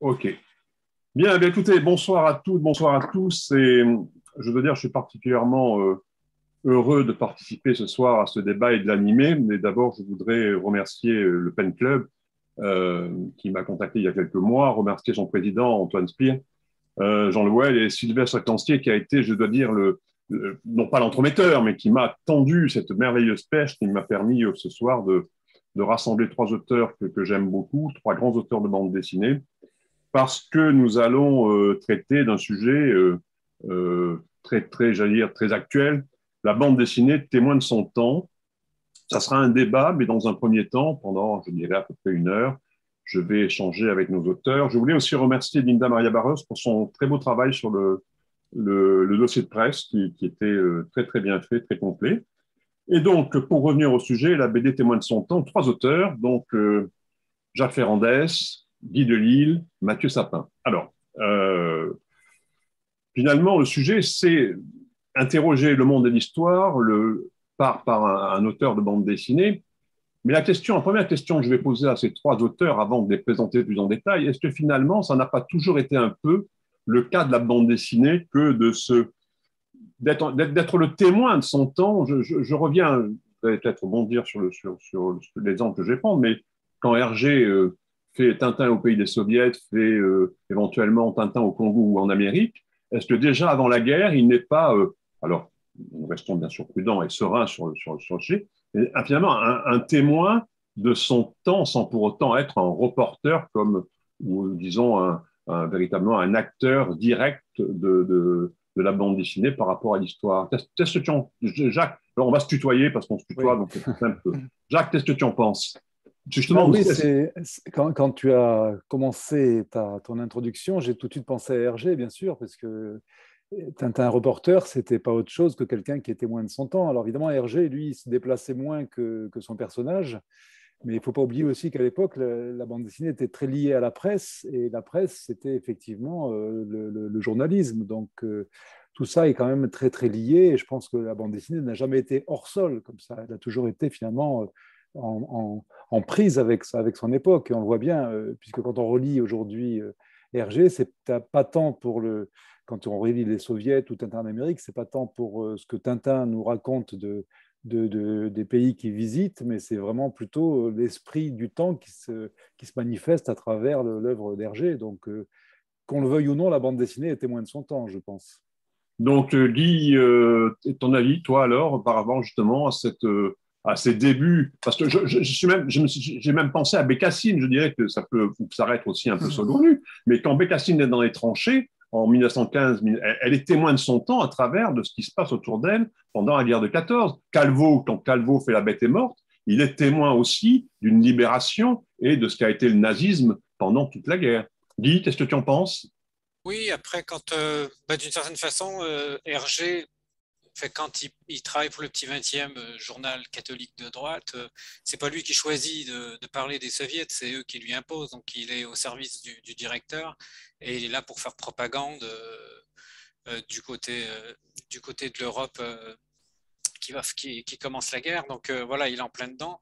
Ok. Bien, bien, écoutez, bonsoir à toutes, bonsoir à tous. Et je veux dire, je suis particulièrement euh, heureux de participer ce soir à ce débat et de l'animer. Mais d'abord, je voudrais remercier euh, le Pen Club euh, qui m'a contacté il y a quelques mois, remercier son président Antoine Spire, Jean Louel et Sylvestre Cantier qui a été, je dois dire, le, non pas l'entremetteur, mais qui m'a tendu cette merveilleuse pêche qui m'a permis ce soir de, de rassembler trois auteurs que, que j'aime beaucoup, trois grands auteurs de bande dessinée, parce que nous allons euh, traiter d'un sujet euh, euh, très, très, j'allais dire, très actuel, la bande dessinée témoin de son temps. Ça sera un débat, mais dans un premier temps, pendant, je dirais, à peu près une heure, je vais échanger avec nos auteurs. Je voulais aussi remercier Linda Maria Barros pour son très beau travail sur le, le, dossier de presse qui, était très, très bien fait, très complet. Et donc, pour revenir au sujet, la BD témoin de son temps, trois auteurs, donc euh, Jacques Ferrandez, Guy Delisle, Mathieu Sapin. Alors, euh, finalement, le sujet, c'est interroger le monde et l'histoire par, un, auteur de bande dessinée. Mais la question, première question que je vais poser à ces trois auteurs avant de les présenter plus en détail, est-ce que finalement, ça n'a pas toujours été un peu le cas de la bande dessinée que de se d'être le témoin de son temps? Je, je, reviens, vous allez peut-être rebondir sur, le, sur, l'exemple que je vais prendre, mais quand Hergé euh, fait Tintin au pays des soviets, fait euh, éventuellement Tintin au Congo ou en Amérique, est-ce que déjà avant la guerre, il n'est pas, euh, alors nous restons bien sûr prudents et sereins sur, sur, sur le sujet, mais finalement un, témoin de son temps sans pour autant être un reporter comme, ou disons, un, un, véritablement un acteur direct de, de, de la bande dessinée par rapport à l'histoire. Jacques, on va se tutoyer parce qu'on se tutoie, donc c'est simple. Jacques, qu'est-ce que tu en penses? Justement, oui, c'est, quand, quand, tu as commencé ta, ton introduction, j'ai tout de suite pensé à Hergé, bien sûr, parce que Tintin reporter, c'était pas autre chose que quelqu'un qui était moins de son temps. Alors évidemment, Hergé, lui, il se déplaçait moins que, que son personnage, mais il ne faut pas oublier aussi qu'à l'époque, la, bande dessinée était très liée à la presse, et la presse, c'était effectivement euh, le, journalisme. Donc, euh, tout ça est quand même très, très lié, et je pense que la bande dessinée n'a jamais été hors sol comme ça. Elle a toujours été finalement euh, en, prise avec, son époque, on le voit bien, puisque quand on relit aujourd'hui Hergé, c'est pas tant pour le... Quand on relit les soviets ou Tintin en Amérique, c'est pas tant pour ce que Tintin nous raconte de, de, des pays qui visitent, mais c'est vraiment plutôt euh, l'esprit du temps qui se, manifeste à travers l'œuvre d'Hergé. Donc, euh, qu'on le veuille ou non, la bande dessinée est témoin de son temps, je pense. Donc, euh, Guy, ton avis, toi alors, auparavant justement à, cette, à ces débuts Parce que je, suis même, j'ai même pensé à Bécassine, je dirais que ça peut s'arrêter aussi un peu saugrenu, mais quand Bécassine est dans les tranchées, en 1915, elle est témoin de son temps à travers de ce qui se passe autour d'elle pendant la guerre de 14. Calvo, quand Calvo fait La bête est morte, il est témoin aussi d'une libération et de ce qu'a été le nazisme pendant toute la guerre. Guy, qu'est-ce que tu en penses? Oui, après, quand euh, bah, d'une certaine façon, euh, Hergé quand il, travaille pour le petit 20e euh, journal catholique de droite, euh, c'est pas lui qui choisit de, parler des soviets, c'est eux qui lui imposent. Donc il est au service du, directeur et il est là pour faire propagande euh, du, côté, du côté de l'Europe qui, commence la guerre. Donc voilà, il est en plein dedans.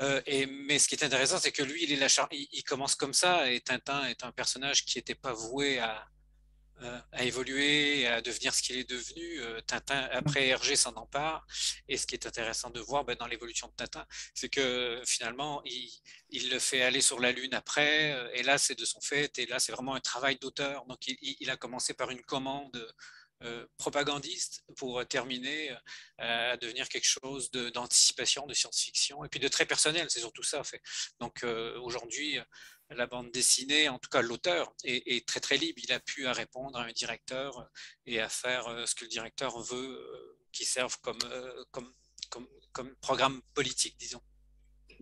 mais ce qui est intéressant, c'est que lui, il, il, commence comme ça, et Tintin est un personnage qui n'était pas voué à, à évoluer, à devenir ce qu'il est devenu. Euh, Tintin, après Hergé s'en empare. Et ce qui est intéressant de voir ben, dans l'évolution de Tintin, c'est que finalement, il, le fait aller sur la Lune après. Euh, et là, c'est de son fait. Et là, c'est vraiment un travail d'auteur. Donc, il, a commencé par une commande propagandiste pour terminer à devenir quelque chose d'anticipation, de, science-fiction, et puis de très personnel, c'est surtout ça. Fait. Donc aujourd'hui, la bande dessinée, en tout cas l'auteur, est, très très libre. Il a pu répondre à un directeur et à faire euh, ce que le directeur veut euh, qui serve comme, euh, comme, programme politique, disons.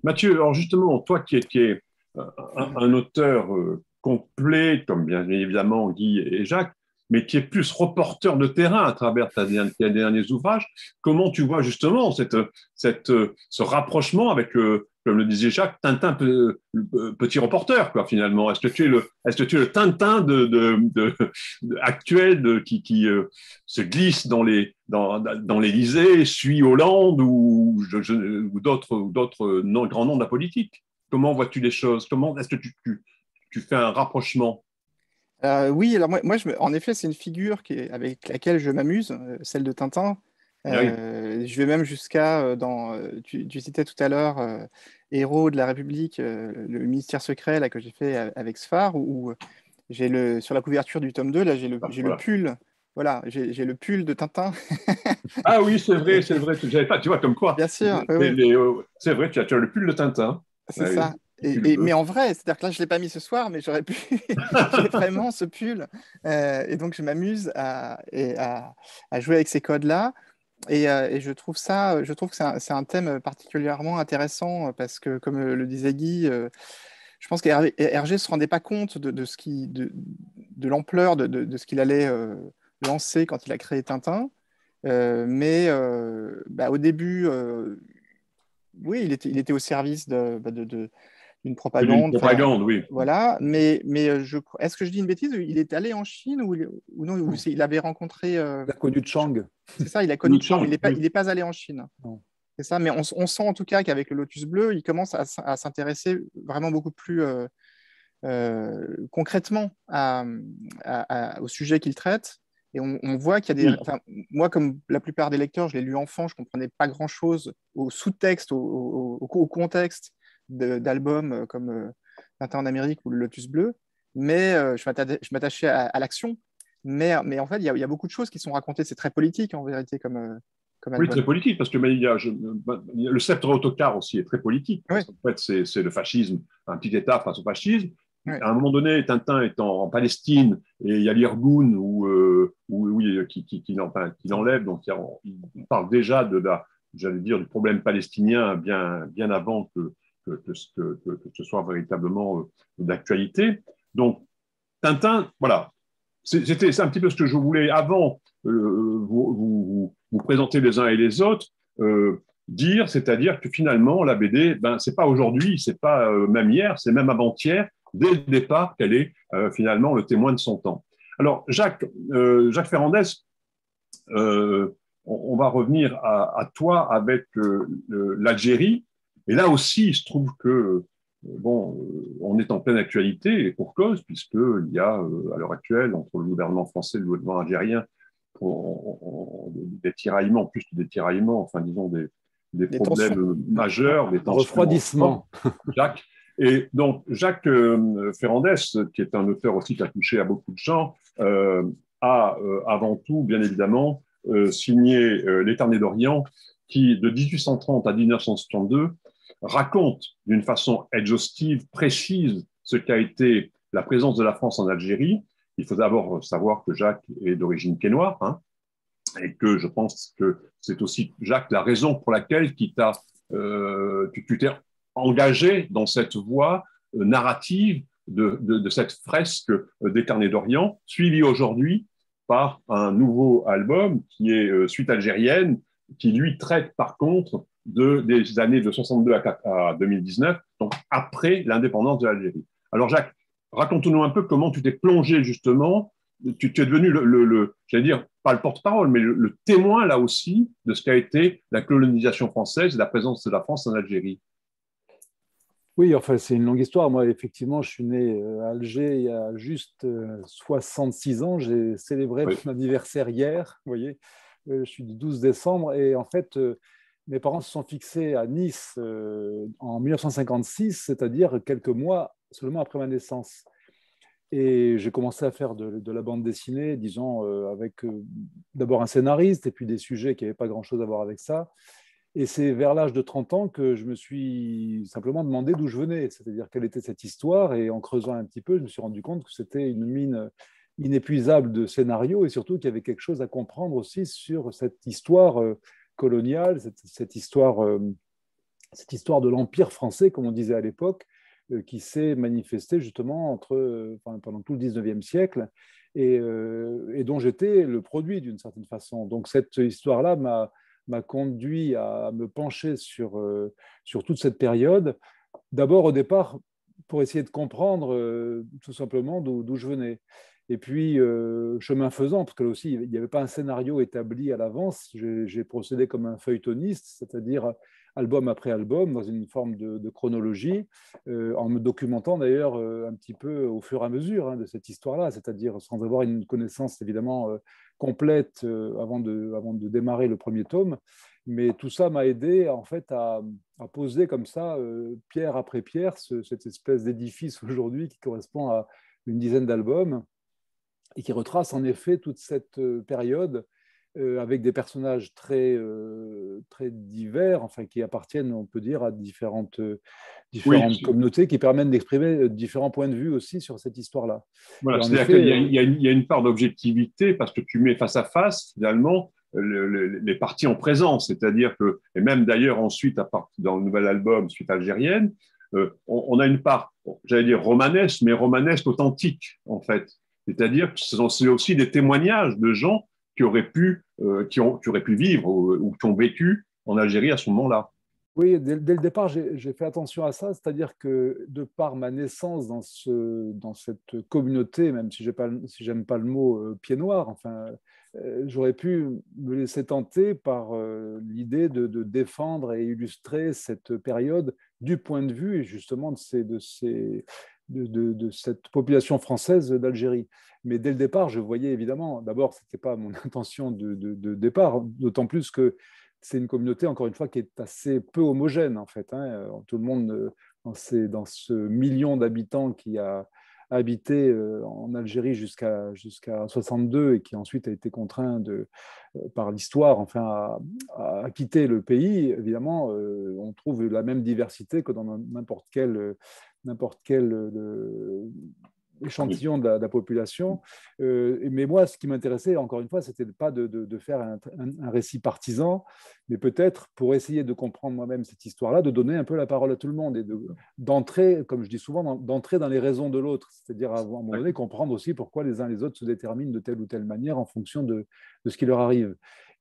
Mathieu, alors justement, toi qui es, un, auteur complet, comme bien évidemment Guy et Jacques, mais qui est plus reporter de terrain à travers tes derniers ouvrages, comment tu vois justement cette, ce rapprochement avec comme le disait Jacques, Tintin petit reporter, quoi, finalement. Est-ce que tu es le, est-ce que tu es le Tintin de, de, actuel qui, euh, se glisse dans les dans, dans l'Élysée, suit Hollande ou, ou d'autres d'autres grands noms de la politique? Comment vois-tu les choses? Comment est-ce que tu, tu fais un rapprochement? Oui, alors moi, moi en effet, c'est une figure qui avec laquelle je m'amuse, celle de Tintin. Ah je vais même jusqu'à, dans, tu, tu, citais tout à l'heure, Héros de la République, le ministère secret là, que j'ai fait avec Sfar, où, j'ai le, sur la couverture du tome 2, là, j'ai le, ah, j'ai le pull voilà, j'ai le pull de Tintin. ah oui, c'est vrai, c'est vrai. Pas, tu vois, comme quoi. Bien sûr. Euh, c'est vrai, tu as, tu as, le pull de Tintin. C'est ça. Et, mais en vrai, c'est-à-dire que là, je ne l'ai pas mis ce soir, mais j'aurais pu. j'ai vraiment ce pull. Euh, et donc, je m'amuse à, à, à, jouer avec ces codes-là. Et, euh, et, je trouve ça, je trouve que c'est un, thème particulièrement intéressant parce que, comme le disait Guy, je pense qu'Hergé ne se rendait pas compte de, ce de, l'ampleur de, ce qu'il allait lancé quand il a créé Tintin. Euh, mais euh, bah, au début, euh, oui, il était, au service de, bah, de, d'une propagande. propagande, oui. Voilà, mais, mais je, est-ce que je dis une bêtise? Il est allé en Chine ou, ou non ou Il avait rencontré. Il a connu Chang. C'est ça, il a connu Chang. Il n'est pas, pas allé en Chine. C'est ça, mais on, on, sent en tout cas qu'avec le Lotus Bleu, il commence à, à s'intéresser vraiment beaucoup plus concrètement à, au sujet qu'il traite et on, voit qu'il y a des. Enfin, moi, comme la plupart des lecteurs, je l'ai lu enfant, je ne comprenais pas grand-chose au sous-texte, au, au, contexte d'albums euh, comme euh, Tintin en Amérique ou Le Lotus Bleu, mais euh, je m'attachais à, l'action. Mais, mais en fait, il y, a, il y, a, beaucoup de choses qui sont racontées. C'est très politique, en vérité, comme. comme oui, très politique, parce que mais il y a, le sceptre autocar aussi est très politique. En fait, c'est le fascisme, un petit État face au fascisme. À un moment donné, Tintin est en, Palestine et il y a l'Irgun où, euh, qui, qui, qui l'enlève. Donc, il, parle déjà de la, j'allais dire, du problème palestinien bien, bien avant que, que, que, ce soit véritablement euh, d'actualité. Donc, Tintin, voilà, c'était un petit peu ce que je voulais avant euh, vous, présenter les uns et les autres. Euh, dire, c'est-à-dire que finalement, la BD, ben, c'est pas aujourd'hui, c'est pas même hier, c'est même avant-hier, dès le départ qu'elle est finalement le témoin de son temps. Alors, Jacques, Jacques Ferrandez, on, va revenir à, toi avec l'Algérie. Et là aussi, il se trouve que, bon, on est en pleine actualité, et pour cause, puisqu'il y a, à l'heure actuelle, entre le gouvernement français et le gouvernement algérien, des tiraillements, plus que des tiraillements, enfin, disons, des, des, problèmes majeurs, des refroidissements. Jacques, et donc, Jacques euh, Ferrandez, qui est un auteur aussi qui a touché à beaucoup de gens, euh, a euh, avant tout, bien évidemment, signé L'Éternel d'Orient, qui, de 1830 à 1962, raconte d'une façon exhaustive, précise, ce qu'a été la présence de la France en Algérie. Il faut d'abord savoir que Jacques est d'origine quénoise, hein, et que je pense que c'est aussi, Jacques, la raison pour laquelle tu t'es engagé dans cette voie euh, narrative de, de, cette fresque euh, des carnets d'Orient, suivie aujourd'hui par un nouveau album qui est euh, Suite algérienne, qui lui traite par contre de, des années de 62 à, 2019, donc après l'indépendance de l'Algérie. Alors Jacques, raconte-nous un peu comment tu t'es plongé justement, tu, es devenu le, le, le j'allais dire, pas le porte-parole, mais le, le, témoin là aussi de ce qu'a été la colonisation française et la présence de la France en Algérie. Oui, enfin, c'est une longue histoire. Moi, effectivement, je suis né euh, à Alger il y a juste 66 euh, ans. J'ai célébré mon anniversaire hier, vous voyez. Euh, je suis du 12 décembre. Et en fait, mes parents se sont fixés à Nice en 1956, c'est-à-dire quelques mois seulement après ma naissance. Et j'ai commencé à faire de, la bande dessinée, disons, avec d'abord un scénariste et puis des sujets qui n'avaient pas grand-chose à voir avec ça. Et c'est vers l'âge de 30 ans que je me suis simplement demandé d'où je venais, c'est-à-dire quelle était cette histoire. Et en creusant un petit peu, je me suis rendu compte que c'était une mine inépuisable de scénarios et surtout qu'il y avait quelque chose à comprendre aussi sur cette histoire euh, coloniale, cette, histoire, euh, cette histoire de l'Empire français, comme on disait à l'époque, euh, qui s'est manifestée justement entre, pendant tout le 19e siècle et, dont j'étais le produit d'une certaine façon. Donc cette histoire-là m'a conduit à me pencher sur, euh, sur toute cette période. D'abord, au départ, pour essayer de comprendre euh, tout simplement d'où je venais. Et puis, euh, chemin faisant, parce que là aussi, il n'y avait pas un scénario établi à l'avance, j'ai procédé comme un feuilletoniste, c'est-à-dire album après album, dans une forme de, chronologie, en me documentant d'ailleurs un petit peu au fur et à mesure hein, de cette histoire-là, c'est-à-dire sans avoir une connaissance évidemment complète avant, de, avant de démarrer le premier tome. Mais tout ça m'a aidé en fait à, poser comme ça, pierre après pierre, cette espèce d'édifice aujourd'hui qui correspond à une dizaine d'albums et qui retrace en effet toute cette période euh, avec des personnages très, euh, très divers, enfin, qui appartiennent, on peut dire, à différentes, euh, différentes communautés, qui permettent d'exprimer différents points de vue aussi sur cette histoire-là. Voilà, c'est-à-dire qu'il y, y, a une part d'objectivité parce que tu mets face à face, finalement, les parties en présence, c'est-à-dire que, et même d'ailleurs ensuite, à part, dans le nouvel album Suite algérienne, on, on, a une part, j'allais dire romanesque, mais romanesque authentique, en fait. C'est-à-dire que ce sont aussi des témoignages de gens qui auraient pu, euh, qui, auraient pu vivre ou, qui ont vécu en Algérie à ce moment-là. Oui, dès, le départ, j'ai fait attention à ça, c'est-à-dire que de par ma naissance dans, ce, dans cette communauté, même si j'aime si pas le mot euh, pied noir, enfin, euh, j'aurais pu me laisser tenter par l'idée de, défendre et illustrer cette période du point de vue justement de ces, de, cette population française d'Algérie. Mais dès le départ, je voyais évidemment, d'abord, ce n'était pas mon intention de, départ, d'autant plus que c'est une communauté, encore une fois, qui est assez peu homogène, en fait. Hein. Tout le monde, dans, dans ce million d'habitants qui a habité euh, en Algérie jusqu'à jusqu'à 62 et qui ensuite a été contraint de, euh, par l'histoire enfin, à, quitter le pays, évidemment, euh, on trouve la même diversité que dans n'importe quel n'importe quel échantillon de la, population. Euh, mais moi, ce qui m'intéressait, encore une fois, c'était pas de, de, faire un, récit partisan, mais peut-être pour essayer de comprendre moi-même cette histoire-là, de donner un peu la parole à tout le monde et d'entrer, comme je dis souvent, d'entrer dans les raisons de l'autre, c'est-à-dire à un moment donné comprendre aussi pourquoi les uns et les autres se déterminent de telle ou telle manière en fonction de, ce qui leur arrive.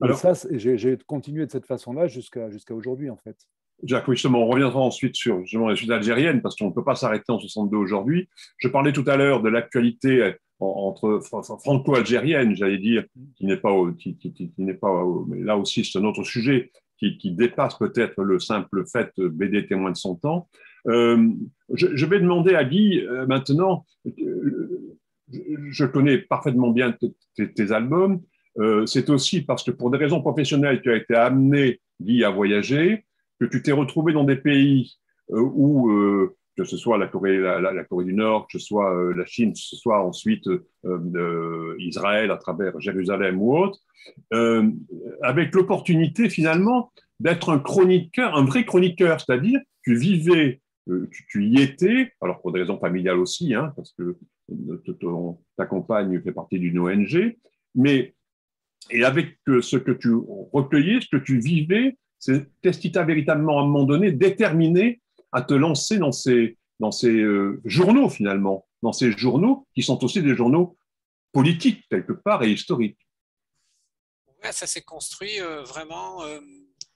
Et ça, j'ai continué de cette façon-là jusqu'à jusqu'à aujourd'hui, en fait. Jacques, justement, on reviendra ensuite sur justement, les sud algériennes, parce qu'on ne peut pas s'arrêter en 62 aujourd'hui. Je parlais tout à l'heure de l'actualité entre franco-algérienne, j'allais dire, qui n'est pas, qui, pas, mais là aussi c'est un autre sujet qui, dépasse peut-être le simple fait BD témoin de son temps. Euh, je, vais demander à Guy euh, maintenant. Euh, je connais parfaitement bien tes, albums. c'est aussi parce que pour des raisons professionnelles, tu as été amené, Guy, à voyager que tu t'es retrouvé dans des pays euh, où, euh, que ce soit la Corée, la, Corée du Nord, que ce soit euh, la Chine, que ce soit ensuite Israël à travers Jérusalem ou autre, avec l'opportunité finalement d'être un chroniqueur, un vrai chroniqueur, c'est-à-dire tu vivais, tu, y étais, alors pour des raisons familiales aussi, hein, parce que ta compagne fait partie d'une ONG, mais et avec ce que tu recueillais, ce que tu vivais, c'est qu'est-ce qui t'a véritablement, à un moment donné, déterminé à te lancer dans ces, dans ces euh, journaux, finalement, dans ces journaux qui sont aussi des journaux politiques, quelque part, et historiques. Ça s'est construit euh, vraiment euh,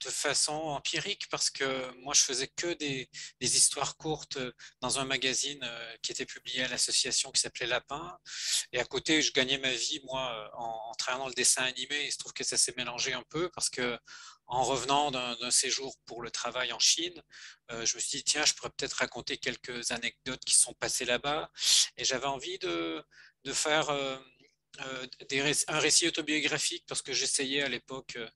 de façon empirique parce que moi, je faisais que des, histoires courtes dans un magazine qui était publié à l'association qui s'appelait Lapin. Et à côté, je gagnais ma vie, moi, en, en travaillant le dessin animé. Il se trouve que ça s'est mélangé un peu parce que en revenant d'un séjour pour le travail en Chine, euh, je me suis dit, tiens, je pourrais peut-être raconter quelques anecdotes qui sont passées là-bas. Et j'avais envie de, faire euh, euh, un récit autobiographique parce que j'essayais à l'époque euh,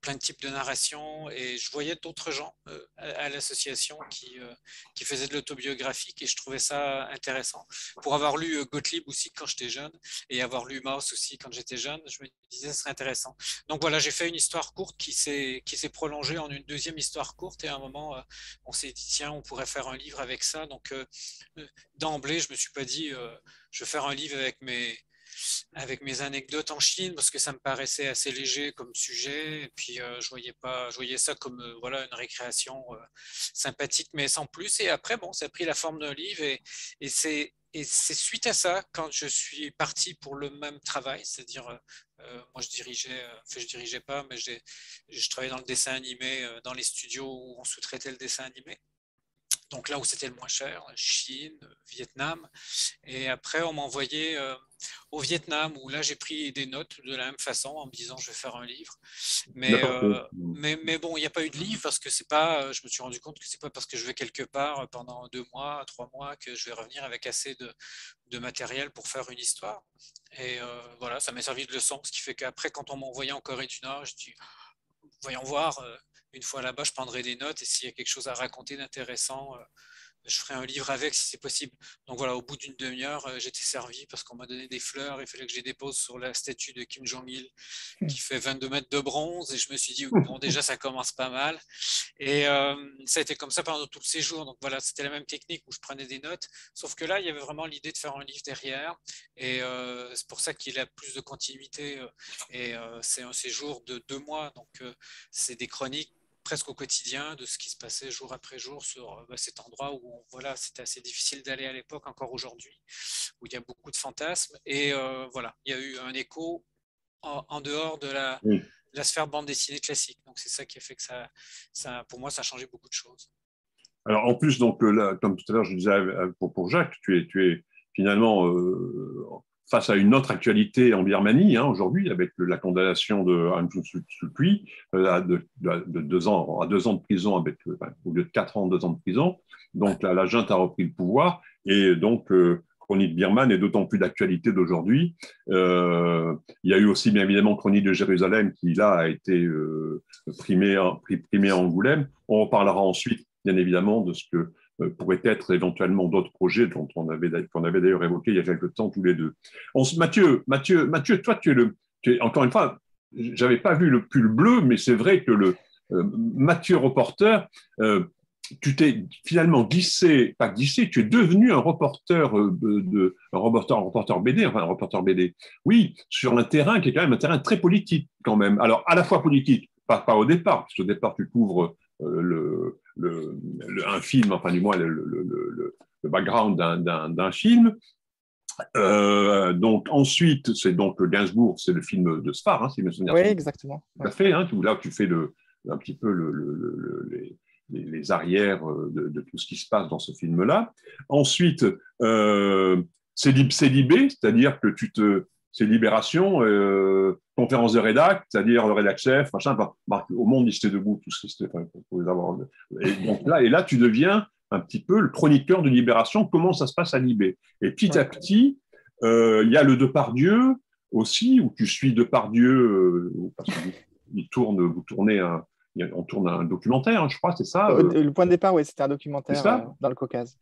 plein de types de narration et je voyais d'autres gens euh, à, l'association qui, euh, qui faisaient de l'autobiographique et je trouvais ça intéressant. Pour avoir lu Gottlieb aussi quand j'étais jeune et avoir lu Maus aussi quand j'étais jeune, je me disais ce serait intéressant. Donc voilà, j'ai fait une histoire courte qui s'est prolongée en une deuxième histoire courte et à un moment on s'est dit tiens on pourrait faire un livre avec ça. Donc d'emblée je me suis pas dit je vais faire un livre avec mes avec mes anecdotes en Chine parce que ça me paraissait assez léger comme sujet. Et puis euh, je voyais pas je voyais ça comme euh, voilà une récréation euh, sympathique mais sans plus. Et après bon ça a pris la forme d'un livre et, c'est et c'est suite à ça quand je suis parti pour le même travail c'est-à-dire moi je dirigeais enfin je dirigeais pas mais je travaillais dans le dessin animé dans les studios où on sous-traitait le dessin animé donc là où c'était le moins cher, Chine, Vietnam. Et après, on m'a envoyé euh, au Vietnam, où là, j'ai pris des notes de la même façon, en me disant, je vais faire un livre. Mais, euh, mais, mais, bon, il n'y a pas eu de livre, parce que c'est pas, je me suis rendu compte que c'est pas parce que je vais quelque part pendant deux mois, trois mois, que je vais revenir avec assez de, de matériel pour faire une histoire. Et euh, voilà, ça m'a servi de leçon, ce qui fait qu'après, quand on m'a envoyé en Corée du Nord, je dis, voyons voir une fois là-bas, je prendrai des notes et s'il y a quelque chose à raconter d'intéressant, euh, je ferai un livre avec si c'est possible. Donc voilà, au bout d'une demi-heure, euh, j'étais servi parce qu'on m'a donné des fleurs. Il fallait que je les dépose sur la statue de Kim Jong-il hmm. qui fait 22 mètres de bronze. Et je me suis dit, bon, déjà, ça commence pas mal. Et euh, ça a été comme ça pendant tout le séjour. Donc voilà, c'était la même technique où je prenais des notes. Sauf que là, il y avait vraiment l'idée de faire un livre derrière. Et euh, c'est pour ça qu'il a plus de continuité. Et c'est un séjour de deux mois. Donc c'est des chroniques presque au quotidien de ce qui se passait jour après jour sur euh, bah, cet endroit où voilà, c'était assez difficile d'aller à l'époque, encore aujourd'hui, où il y a beaucoup de fantasmes. Et euh, voilà, il y a eu un écho en, dehors de la, la, sphère bande dessinée classique. Donc c'est ça qui a fait que ça, ça, pour moi, ça a changé beaucoup de choses. Alors en plus, donc, là, comme tout à l'heure, je disais pour, pour Jacques, tu es, tu es finalement face à une autre actualité en Birmanie, hein, aujourd'hui, avec la condamnation de Aung San Suu Kyi à, de, deux ans, à deux ans de prison, avec, euh, au lieu de quatre ans, deux ans de prison. Donc la, junte a repris le pouvoir, et donc euh, Chronique Birman est d'autant plus d'actualité d'aujourd'hui. Euh, il y a eu aussi, bien évidemment, Chronique de Jérusalem, qui là a été euh, primé, à Angoulême. On reparlera ensuite, bien évidemment, de ce que euh, pourraient être éventuellement d'autres projets dont on avait, qu'on avait d'ailleurs évoqué il y a quelque temps tous les deux. Mathieu, Mathieu, Mathieu, toi, tu es le, encore une fois, j'avais pas vu le pull bleu, mais c'est vrai que le euh, Mathieu reporter, euh, tu t'es finalement glissé, pas glissé, tu es devenu un reporter de, un reporter, un reporter BD, enfin un reporter BD. Oui, sur un terrain qui est quand même un terrain très politique quand même. Alors à la fois politique, pas, pas au départ, parce qu'au départ tu couvres le, le, un film, enfin du moins le, le background d'un film. Euh, donc ensuite, c'est donc Gainsbourg, c'est le film de Sfar, hein, si je me souviens. Oui, exactement. Tout à fait, hein, là tu fais le, un petit peu les, les, arrières de, de, tout ce qui se passe dans ce film-là. Ensuite, euh, c'est libé, c'est-à-dire que tu te, c'est Libération, euh, conférence de rédac, c'est-à-dire le rédac chef, machin, au monde, il était debout, tout ce qui avoir. Et donc là, et là, tu deviens un petit peu le chroniqueur de Libération, comment ça se passe à Libé. Et petit à petit, euh, il y a le Depardieu aussi, où tu suis Depardieu, euh, parce qu'il tourne, vous tournez un, on tourne un documentaire, hein, je crois, c'est ça Le point de départ, oui, c'était un documentaire dans le Caucase.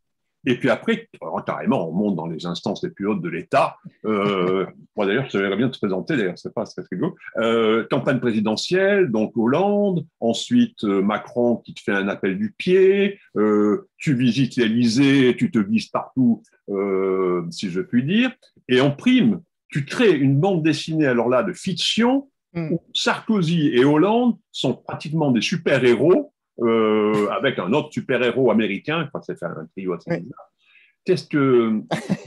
Et puis après, carrément, on monte dans les instances les plus hautes de l'État. Euh, moi d'ailleurs, je vais bien te présenter, d'ailleurs, c'est pas très rigolo. Euh, campagne présidentielle, donc Hollande, ensuite euh, Macron qui te fait un appel du pied, euh, tu visites l'Élysée, tu te glisses partout, euh, si je puis dire, et en prime, tu crées une bande dessinée, alors là, de fiction, mm. où Sarkozy et Hollande sont pratiquement des super-héros, euh, avec un autre super-héros américain. Enfin, c'est un trio assez bizarre. Qu'est-ce que.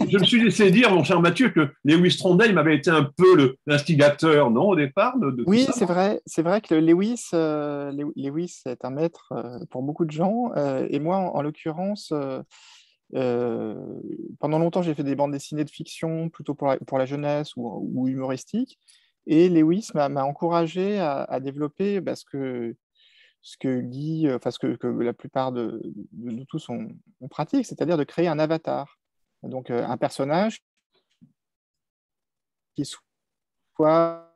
Je me suis laissé dire, mon cher Mathieu, que Lewis Trondheim avait été un peu l'instigateur, non, au départ de, Oui, c'est vrai. C'est vrai que Lewis, euh, Lewis est un maître euh, pour beaucoup de gens. et moi, en, l'occurrence, pendant longtemps, j'ai fait des bandes dessinées de fiction, plutôt pour la, pour la jeunesse ou, ou, humoristique. Et Lewis m'a encouragé à, à développer parce que ce que Guy, enfin ce que, la plupart de, nous tous on, pratique, c'est-à-dire de créer un avatar. Donc un personnage qui soit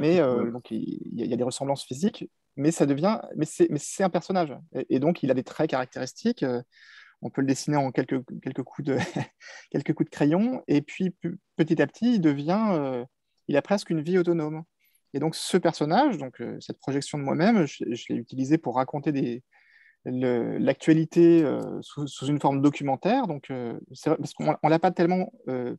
mais donc il, y a des ressemblances physiques, mais ça devient, mais c'est un personnage, et, donc il a des traits caractéristiques. on peut le dessiner en quelques, quelques, coups de quelques coups de crayon, et puis petit à petit, il devient, il a presque une vie autonome. Et donc ce personnage, donc euh, cette projection de moi-même, je, l'ai utilisé pour raconter l'actualité euh, sous, une forme documentaire. Donc, euh, parce qu'on ne l'a pas tellement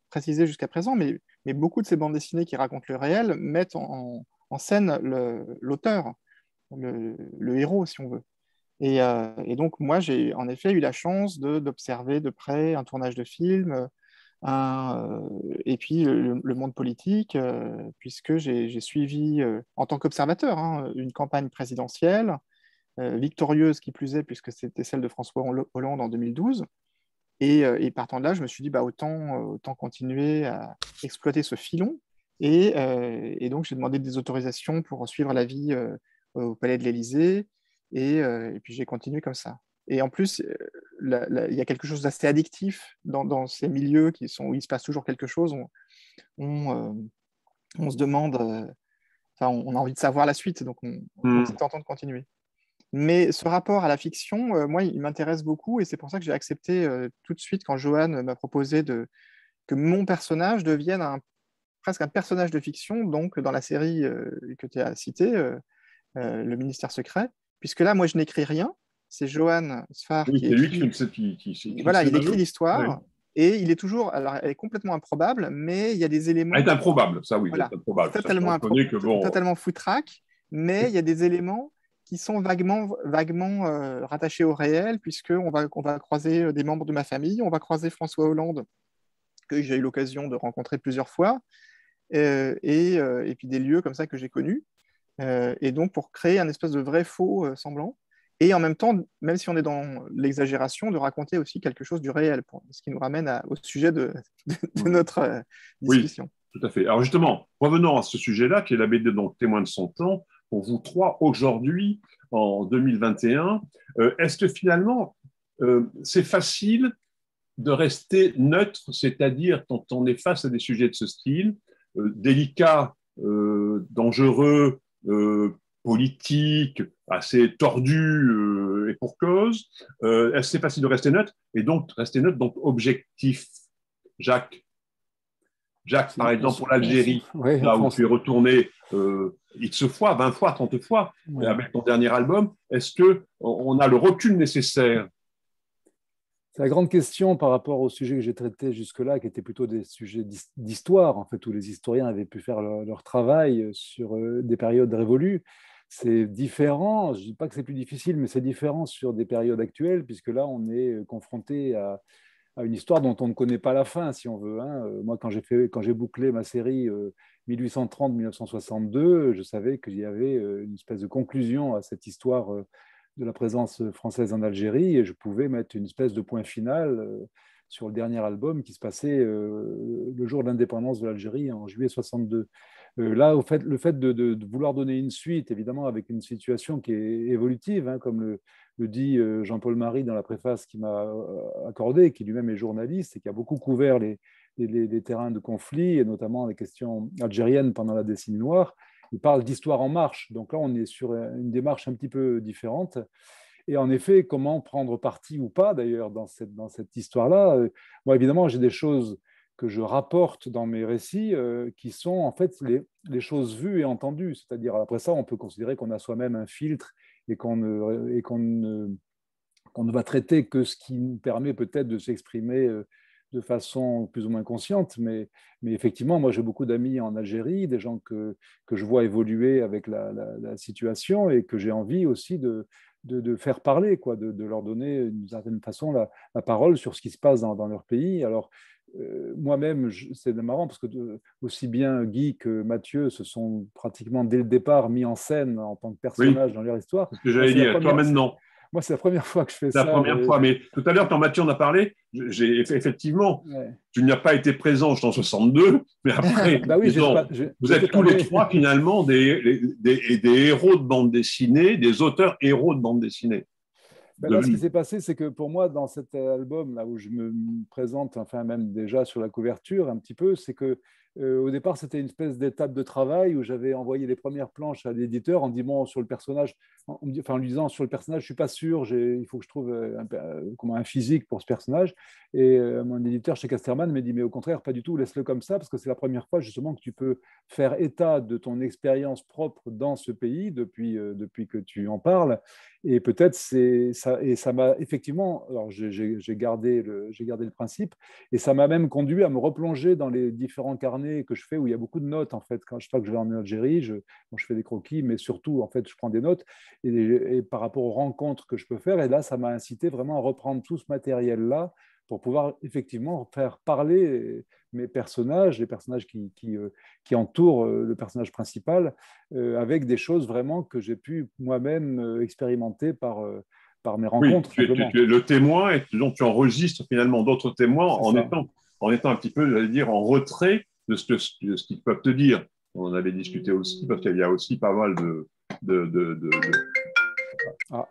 précisé jusqu'à présent, mais, beaucoup de ces bandes dessinées qui racontent le réel mettent en, scène l'auteur, le, héros, si on veut. Et, donc, moi, j'ai en effet eu la chance d'observer de, près un tournage de film, et puis le, monde politique, euh, puisque j'ai suivi euh, en tant qu'observateur hein, une campagne présidentielle victorieuse qui plus est, puisque c'était celle de François Hollande en 2012. Et, partant de là, je me suis dit, bah, autant, autant continuer à exploiter ce filon. Et, donc, j'ai demandé des autorisations pour suivre la vie au Palais de l'Élysée. Et, puis, j'ai continué comme ça. Et en plus, il y a quelque chose d'assez addictif dans, ces milieux qui sont, où il se passe toujours quelque chose. On, on, se demande, enfin, on a envie de savoir la suite, donc on, on mmh. tentant de continuer. Mais ce rapport à la fiction, euh, moi, il m'intéresse beaucoup et c'est pour ça que j'ai accepté euh, tout de suite quand Johan m'a proposé de, que mon personnage devienne un, presque un personnage de fiction, donc dans la série euh, que tu as citée, Le ministère secret, puisque là, moi, je n'écris rien. C'est Johan Sfar qui, écrit... qui, Voilà, il écrit l'histoire. Et il est toujours, alors elle est complètement improbable, mais il y a des éléments. Elle est improbable, ça oui, voilà. improbable. Totalement, improbable, totalement foutraque, mais il y a des éléments qui sont vaguement, vaguement euh, rattachés au réel, puisqu'on va, on va croiser euh, des membres de ma famille, on va croiser François Hollande, que j'ai eu l'occasion de rencontrer plusieurs fois, euh, et, et, puis des lieux comme ça que j'ai connus. et donc, pour créer un espèce de vrai faux semblant, et en même temps, même si on est dans l'exagération, de raconter aussi quelque chose du réel, pour, ce qui nous ramène au sujet de, de, notre discussion. Oui, tout à fait. Alors justement, revenons à ce sujet-là, qui est la BD donc témoin de son temps pour vous trois aujourd'hui, en 2021. Euh, est-ce que finalement, euh, c'est facile de rester neutre, c'est-à-dire quand on est face à des sujets de ce style, euh, délicats, dangereux, politiques, assez tordus et pour cause, est-ce que c'est facile de rester neutre Et donc, rester neutre, donc objectif. Jacques Jacques, par exemple, pour l'Algérie, là où tu es retourné euh, X fois, 20 fois, 30 fois, avec ton dernier album, est-ce qu'on a le recul nécessaire? C'est la grande question par rapport au sujet que j'ai traité jusque-là, qui était plutôt des sujets d'histoire, en fait, où les historiens avaient pu faire leur, travail sur euh, des périodes révolues. C'est différent, je ne dis pas que c'est plus difficile, mais c'est différent sur des périodes actuelles, puisque là, on est confronté à une histoire dont on ne connaît pas la fin, si on veut. Hein. Euh, moi, quand j'ai, fait, quand j'ai bouclé ma série 1830-1962, euh, je savais qu'il y avait euh, une espèce de conclusion à cette histoire de la présence française en Algérie, et je pouvais mettre une espèce de point final sur le dernier album qui se passait le jour de l'indépendance de l'Algérie en juillet 62. Là, au fait, le fait de, vouloir donner une suite, évidemment, avec une situation qui est évolutive, hein, comme le, dit euh, Jean-Paul Marie dans la préface qu'il m'a euh, accordée, qui lui-même est journaliste et qui a beaucoup couvert les, terrains de conflit, et notamment les questions algériennes pendant la décennie noire. Il parle d'histoire en marche. Donc là, on est sur une démarche un petit peu différente. Et en effet, comment prendre parti ou pas, d'ailleurs, dans cette, histoire-là? Euh, Moi, évidemment, j'ai des choses que je rapporte dans mes récits qui sont en fait les, choses vues et entendues. C'est-à-dire, après ça, on peut considérer qu'on a soi-même un filtre et qu'on ne, va traiter que ce qui nous permet peut-être de s'exprimer euh, de façon plus ou moins consciente. Mais, effectivement, moi j'ai beaucoup d'amis en Algérie, des gens que, je vois évoluer avec la, situation et que j'ai envie aussi de, faire parler, quoi, de, leur donner d'une certaine façon la, parole sur ce qui se passe dans, dans leur pays. Alors, euh, moi-même, c'est marrant parce que aussi bien Guy que Mathieu se sont pratiquement dès le départ mis en scène en tant que personnage dans leur histoire. C'est ce que j'allais dire, toi maintenant. Moi, c'est la première fois que je fais ça. C'est la première fois, mais tout à l'heure, quand Mathieu en a parlé, j'ai effectivement, tu n'y as pas été présent en 62, mais après, bah oui, vous êtes tous les trois finalement des, des, des héros de bande dessinée, des auteurs héros de bande dessinée. Ben ce qui s'est passé, c'est que pour moi, dans cet album, là où je me présente, enfin même déjà sur la couverture un petit peu, c'est que euh, au départ, c'était une espèce d'étape de travail où j'avais envoyé les premières planches à l'éditeur en disant enfin, en lui disant sur le personnage, je suis pas sûr, il faut que je trouve euh, un, euh, un physique pour ce personnage. Et mon éditeur chez Casterman m'a dit, mais au contraire, pas du tout, laisse-le comme ça, parce que c'est la première fois justement que tu peux faire état de ton expérience propre dans ce pays depuis, depuis que tu en parles. Et peut-être ça, et ça m'a effectivement, alors j'ai gardé, le, gardé le principe, et ça m'a même conduit à me replonger dans les différents carnets que je fais où il y a beaucoup de notes en fait. Quand je, que je vais en Algérie, je, je fais des croquis, mais surtout en fait je prends des notes et, par rapport aux rencontres que je peux faire. Et là, ça m'a incité vraiment à reprendre tout ce matériel là pour pouvoir effectivement faire parler mes personnages, les personnages qui, qui, euh, qui entourent euh, le personnage principal, avec des choses vraiment que j'ai pu moi-même expérimenter par, par mes rencontres. Oui, tu, es, le témoin et dont tu enregistres finalement d'autres témoins en étant, en étant un petit peu, j'allais dire, en retrait de ce, ce qu'ils peuvent te dire. On en avait discuté aussi parce qu'il y a aussi pas mal de, de, de, de ah,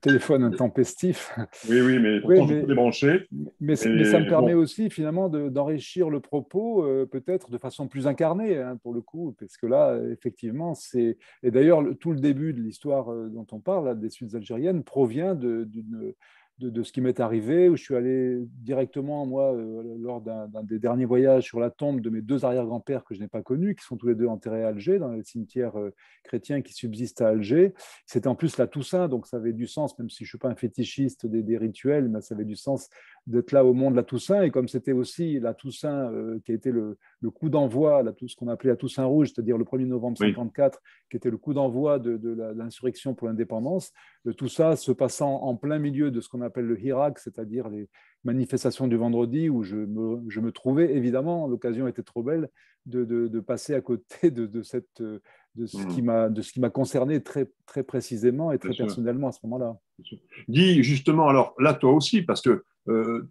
téléphone intempestif. Oui, oui, mais oui, mais, débranché. Mais, mais, ça me permet aussi finalement d'enrichir le propos, euh, peut-être de façon plus incarnée, hein, pour le coup, parce que là, effectivement, c'est. Et d'ailleurs, tout le début de l'histoire euh, dont on parle, des suites algériennes, provient d'une de, ce qui m'est arrivé, où je suis allé directement, moi, euh, lors d'un des derniers voyages sur la tombe de mes deux arrière-grands-pères que je n'ai pas connus, qui sont tous les deux enterrés à Alger, dans les cimetières euh, chrétiens qui subsistent à Alger. C'était en plus la Toussaint, donc ça avait du sens, même si je ne suis pas un fétichiste des, rituels, mais ça avait du sens d'être là au monde de la Toussaint. Et comme c'était aussi la Toussaint euh, qui a été le, coup d'envoi, ce qu'on appelait la Toussaint rouge, c'est-à-dire le 1er novembre 1954, qui était le coup d'envoi de, de l'insurrection pour l'indépendance, tout ça se passant en plein milieu de ce qu'on appelle le Hirak, c'est-à-dire les manifestations du vendredi, où je me, je me trouvais, évidemment, l'occasion était trop belle de, de, passer à côté de, de cette, de ce, qui mmh. de ce qui m'a concerné très, très précisément et très personnellement à ce moment-là. Dis justement, alors là, toi aussi, parce que euh,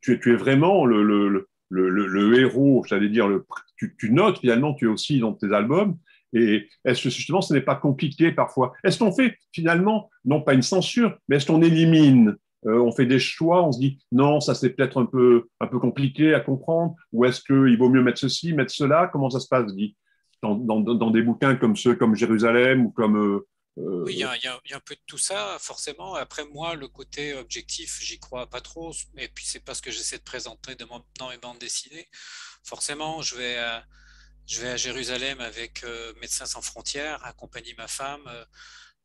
tu, es, tu es vraiment le, le, le, le héros, j'allais dire, le, tu, tu, notes finalement, tu es aussi dans tes albums, et est-ce que justement, ce n'est pas compliqué parfois? Est-ce qu'on fait finalement, non pas une censure, mais est-ce qu'on élimine? Euh, On fait des choix, on se dit non, ça c'est peut-être un peu, un peu compliqué à comprendre, ou est-ce qu'il vaut mieux mettre ceci, mettre cela? Comment ça se passe, dans, dans, des bouquins comme ceux comme Jérusalem ou comme. Euh, euh, oui, il y, a, un peu de tout ça, forcément. Après, moi, le côté objectif, j'y crois pas trop. Et puis, c'est pas ce que j'essaie de présenter dans mes bandes dessinées. Forcément, je vais je vais à Jérusalem avec euh, Médecins sans frontières, accompagner ma femme, euh,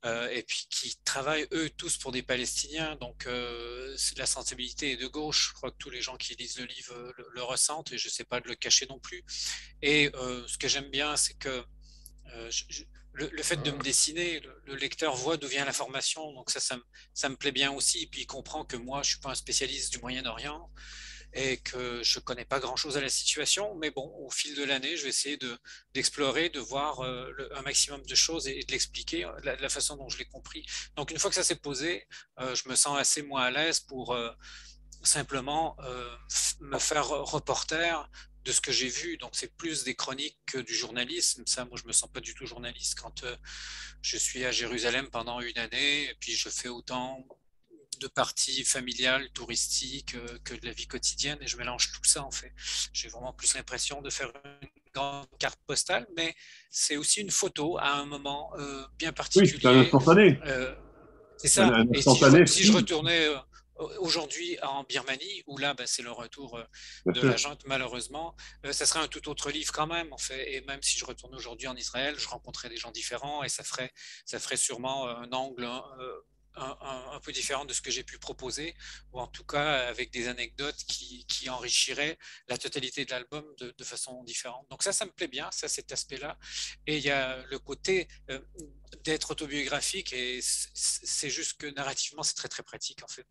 euh, et puis qui travaillent eux tous pour des Palestiniens. Donc la sensibilité est de gauche. Je crois que tous les gens qui lisent le livre le, ressentent, et je ne sais pas de le cacher non plus. Et ce que j'aime bien, c'est que le, fait de me dessiner, le, lecteur voit d'où vient l'information, donc ça, ça, ça, me plaît bien aussi. Et puis il comprend que moi, je ne suis pas un spécialiste du Moyen-Orient et que je ne connais pas grand-chose à la situation, mais bon, au fil de l'année, je vais essayer d'explorer, de, voir euh, un maximum de choses et, de l'expliquer euh, de la, façon dont je l'ai compris. Donc une fois que ça s'est posé, euh, je me sens assez moins à l'aise pour simplement me faire reporter de ce que j'ai vu. Donc c'est plus des chroniques que du journalisme. Ça, moi, je me sens pas du tout journaliste quand je suis à Jérusalem pendant une année, et puis je fais autant de parties familiales, touristiques, euh, que de la vie quotidienne, et je mélange tout ça en fait. J'ai vraiment plus l'impression de faire une grande carte postale, mais c'est aussi une photo à un moment euh, bien particulier. Oui, c'est un instantané. Euh, c'est ça. et si je, retournais aujourd'hui en Birmanie, où là, ben, c'est le retour de la junte, malheureusement, ça serait un tout autre livre quand même, en fait. Et même si je retourne aujourd'hui en Israël, je rencontrerais des gens différents et ça ferait, ça ferait sûrement un angle un, peu différent de ce que j'ai pu proposer, ou en tout cas avec des anecdotes qui, enrichiraient la totalité de l'album de, de, façon différente. Donc ça, ça me plaît bien, ça, cet aspect-là. Et il y a le côté euh, d'être autobiographique, et c'est juste que narrativement, c'est très très pratique en fait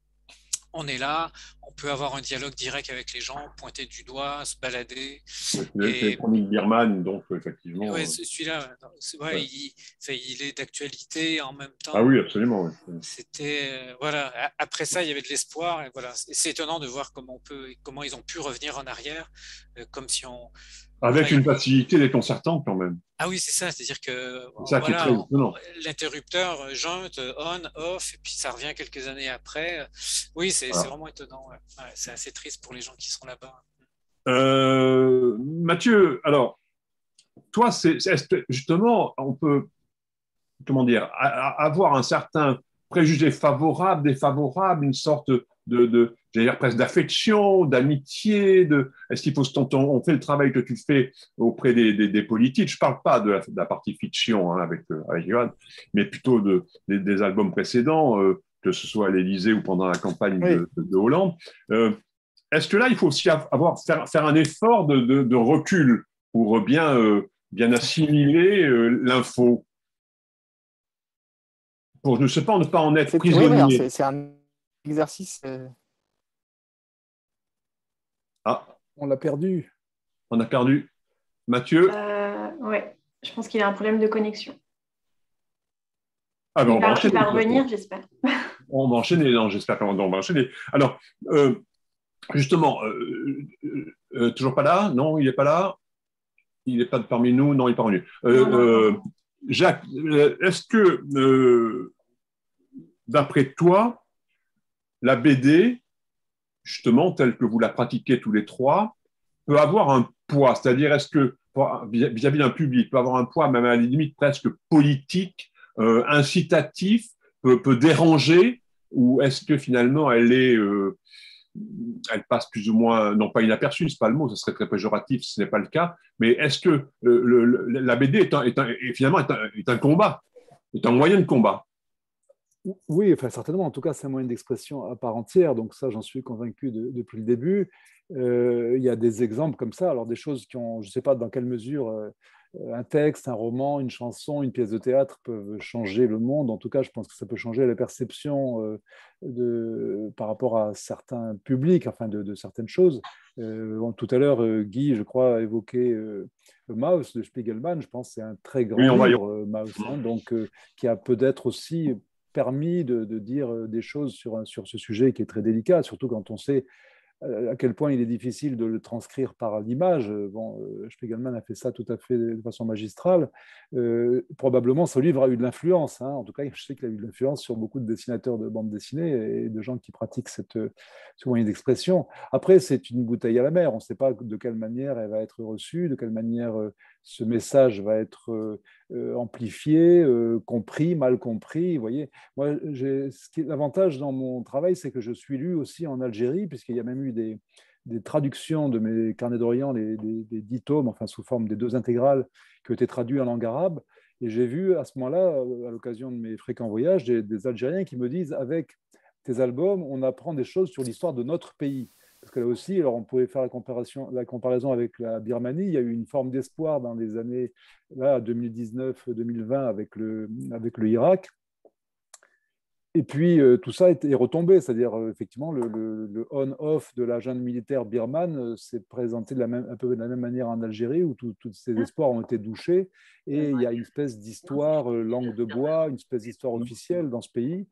on est là, on peut avoir un dialogue direct avec les gens, pointer du doigt, se balader. C'est et... chronique birmane, donc effectivement. Oui, euh, celui-là, ouais, il, il, est d'actualité en même temps. Ah oui, absolument. C'était euh, voilà. Après ça, il y avait de l'espoir. Et voilà, c'est étonnant de voir comment on peut, comment ils ont pu revenir en arrière, euh, comme si on avec une facilité déconcertante quand même. Ah oui, c'est ça, c'est-à-dire que l'interrupteur euh, junte, on, off, et puis ça revient quelques années après. Oui, c'est vraiment étonnant. c'est assez triste pour les gens qui sont là-bas. Euh, Mathieu, alors, toi, c'est justement, on peut, comment dire, avoir un certain préjugé favorable, défavorable, une sorte de, de j'allais dire presque d'affection, d'amitié, de est-ce qu'il faut on, fait le travail que tu fais auprès des, des, politiques. Je parle pas de la, partie fiction hein, avec euh, avec Johan, mais plutôt de, des, albums précédents, euh, que ce soit à l'Élysée ou pendant la campagne de, de, Hollande. Euh, est-ce que là, il faut aussi avoir faire, faire un effort de, de recul pour bien bien assimiler l'info? Pour je ne sais pas ne pas en être prisonnier. c'est un exercice. Ah, On l'a perdu. On a perdu. Mathieu euh, Oui, je pense qu'il a un problème de connexion. Ah ben, on il, va, enchaîner. revenir, j'espère. On va enchaîner, non, j'espère qu'on va enchaîner. Alors, euh, justement, euh, euh, toujours pas là? Non, il n'est pas là Il n'est pas parmi nous Non, il n'est pas non, non. Jacques, est-ce que, d'après toi, la BD, justement, telle que vous la pratiquez tous les trois, peut avoir un poids. C'est-à-dire, est-ce que, vis-à-vis d'un public, peut avoir un poids, même à la limite presque politique, euh, incitatif, peut, déranger, ou est-ce que finalement elle est, euh, elle passe plus ou moins, non pas inaperçue, c'est pas le mot, ce serait très péjoratif si ce n'est pas le cas, mais est-ce que la BD finalement est un, est un, combat, est un moyen de combat? Oui, enfin, certainement, en tout cas c'est un moyen d'expression à part entière, donc ça j'en suis convaincu de, depuis le début. Euh, il y a des exemples comme ça, alors des choses qui ont, je ne sais pas dans quelle mesure euh, un texte, un roman, une chanson, une pièce de théâtre peuvent changer le monde. En tout cas, je pense que ça peut changer la perception euh, de, par rapport à certains publics, enfin de, de certaines choses. Tout à l'heure, Guy, je crois, a évoqué Maus de Spiegelman. Je pense que c'est un très grand oui, livre, Maus, hein, donc qui a peut-être aussi permis de, dire des choses sur, sur ce sujet qui est très délicat, surtout quand on sait à quel point il est difficile de le transcrire par l'image. Bon, Spiegelman a fait ça tout à fait de façon magistrale. Euh, probablement, ce livre a eu de l'influence. Hein. En tout cas, je sais qu'il a eu de l'influence sur beaucoup de dessinateurs de bande dessinée et de gens qui pratiquent cette, ce moyen d'expression. Après, c'est une bouteille à la mer. On ne sait pas de quelle manière elle va être reçue, de quelle manière ce message va être euh, amplifié, euh, compris, mal compris. Vous voyez, moi, l'avantage dans mon travail, c'est que je suis lu aussi en Algérie, puisqu'il y a même eu des, traductions de mes carnets d'Orient, des, des, dix tomes, enfin sous forme des deux intégrales, qui ont été traduits en langue arabe. Et j'ai vu à ce moment-là, à l'occasion de mes fréquents voyages, des Algériens qui me disent avec tes albums, on apprend des choses sur l'histoire de notre pays. Parce que là aussi, alors on pouvait faire la, comparaison, la comparaison avec la Birmanie. Il y a eu une forme d'espoir dans les années 2019-2020 avec le, avec le Irak. Et puis euh, tout ça est, est retombé, c'est-à-dire euh, effectivement le, le, le on-off de la junte militaire birmane euh, s'est présenté de la même, un peu de la même manière en Algérie où tous ces espoirs ont été douchés. Et il y a une espèce d'histoire langue de bois, une espèce d'histoire officielle dans ce pays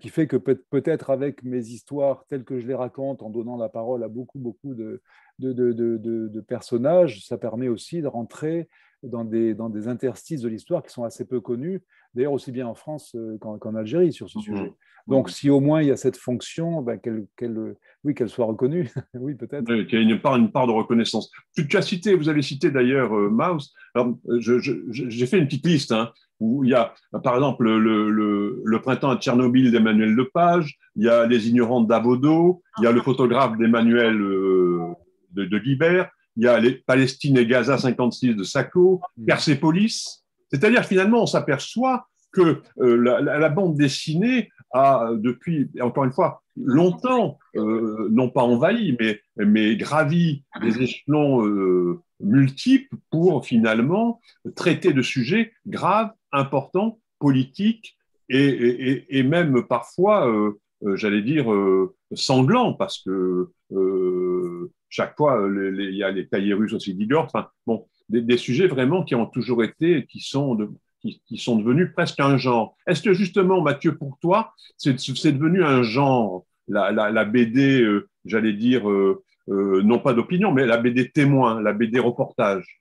qui fait que peut-être avec mes histoires telles que je les raconte, en donnant la parole à beaucoup, beaucoup de personnages, ça permet aussi de rentrer dans des, dans des interstices de l'histoire qui sont assez peu connus, d'ailleurs aussi bien en France qu'en qu Algérie sur ce Mmh. sujet. Donc si au moins il y a cette fonction, ben, qu'elle qu oui, qu'elle soit reconnue, oui peut-être. Oui, qu'il y ait une part, une part de reconnaissance. Tu, tu as cité, vous avez cité d'ailleurs euh, Maus. Alors, j'ai fait une petite liste hein, où il y a, par exemple, le, le, le printemps à Tchernobyl d'Emmanuel Lepage, il y a Les ignorantes d'Avodo, il y a le photographe d'Emmanuel euh, de, de Guibert, il y a les Palestine et Gaza 56 de Sacco, Persepolis. C'est-à-dire finalement, on s'aperçoit que euh, la, la, la, bande dessinée a depuis, encore une fois, longtemps, euh, non pas envahi, mais, mais gravi des échelons euh, multiples pour finalement traiter de sujets graves, importants, politiques et, et, et même parfois, j'allais dire, sanglants, parce que chaque fois, il y a les cahiers russes aussi d'Igor. Enfin, bon, des, sujets vraiment qui ont toujours été, qui sont, qui, sont devenus presque un genre. Est-ce que justement, Mathieu, pour toi, c'est devenu un genre, la, BD, euh, j'allais dire, euh, euh, non pas d'opinion, mais la BD témoin, la BD reportage?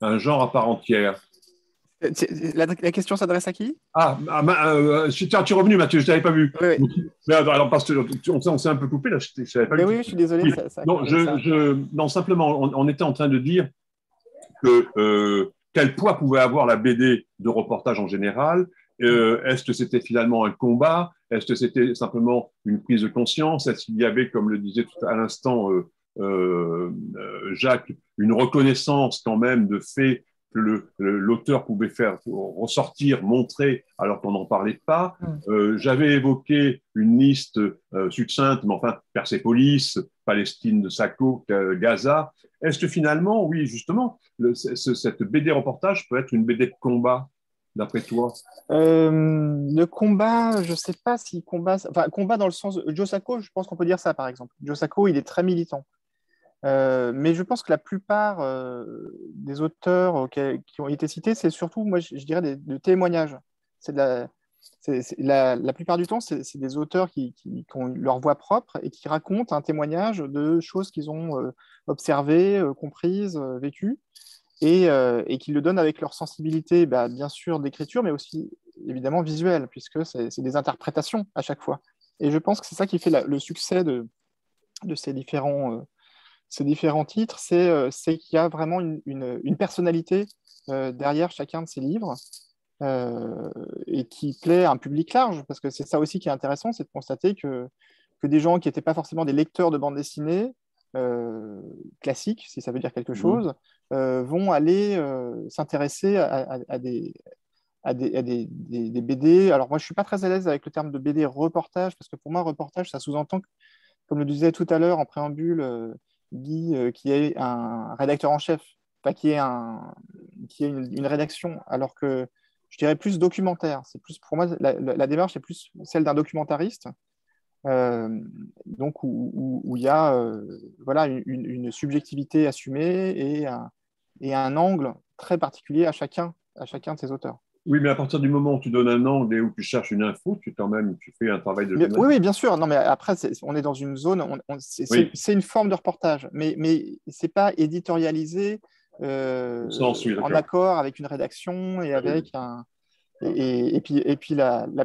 Un genre à part entière. La, la, question s'adresse à qui? Ah, ah euh, tu es revenu, Mathieu, je ne t'avais pas vu. Oui, oui. Mais alors, parce qu'on on s'est un peu coupé, là, je ne savais pas Mais vu. oui, je suis désolé. Oui. Ça, ça non, je, ça. je, non, simplement, on, on, était en train de dire que euh, quel poids pouvait avoir la BD de reportage en général. Euh, Est-ce que c'était finalement un combat Est-ce que c'était simplement une prise de conscience Est-ce qu'il y avait, comme le disait tout à l'instant euh, Jacques, une reconnaissance quand même de fait que l'auteur pouvait faire ressortir, montrer, alors qu'on n'en parlait pas. Mm. Euh, J'avais évoqué une liste euh, succincte, mais enfin, Persépolis, Palestine de Sacco, Gaza. Est-ce que finalement, oui, justement, le, cette BD reportage peut être une BD de combat, d'après toi? Euh, Le combat, je ne sais pas si combat, enfin, combat dans le sens. Joe Sacco, je pense qu'on peut dire ça, par exemple. Joe Sacco, il est très militant. Mais je pense que la plupart des auteurs qui ont été cités, c'est surtout, moi, je, dirais, des, témoignages. La, plupart du temps, c'est des auteurs qui, ont leur voix propre et qui racontent un témoignage de choses qu'ils ont observées, comprises, vécues, et, qui le donnent avec leur sensibilité, bah, bien sûr, d'écriture, mais aussi évidemment visuelle, puisque c'est des interprétations à chaque fois. Et je pense que c'est ça qui fait le succès de ces différents ces différents titres, c'est qu'il y a vraiment une, personnalité derrière chacun de ces livres et qui plaît à un public large, parce que c'est ça aussi qui est intéressant, c'est de constater que, que des gens qui n'étaient pas forcément des lecteurs de bande dessinée classiques, si ça veut dire quelque mmh. chose, vont aller s'intéresser à, des, à, des, des, BD. Alors moi, je ne suis pas très à l'aise avec le terme de BD reportage, parce que pour moi, reportage, ça sous-entend, comme le disait tout à l'heure en préambule, Euh, qui est un rédacteur en chef, pas qui est, un, qui est une, rédaction, alors que je dirais plus documentaire. C'est plus pour moi la, démarche est plus celle d'un documentariste, euh, donc où il y a euh, voilà une, subjectivité assumée et un, et un angle très particulier à chacun à chacun de ces auteurs. Oui, mais à partir du moment où tu donnes un angle et où tu cherches une info, tu quand même tu fais un travail de oui, oui, bien sûr. Non, mais après, on est dans une zone, c'est une forme de reportage, mais, mais ce n'est pas éditorialisé euh, en accord avec une rédaction et avec un. Et, puis, et puis la, la,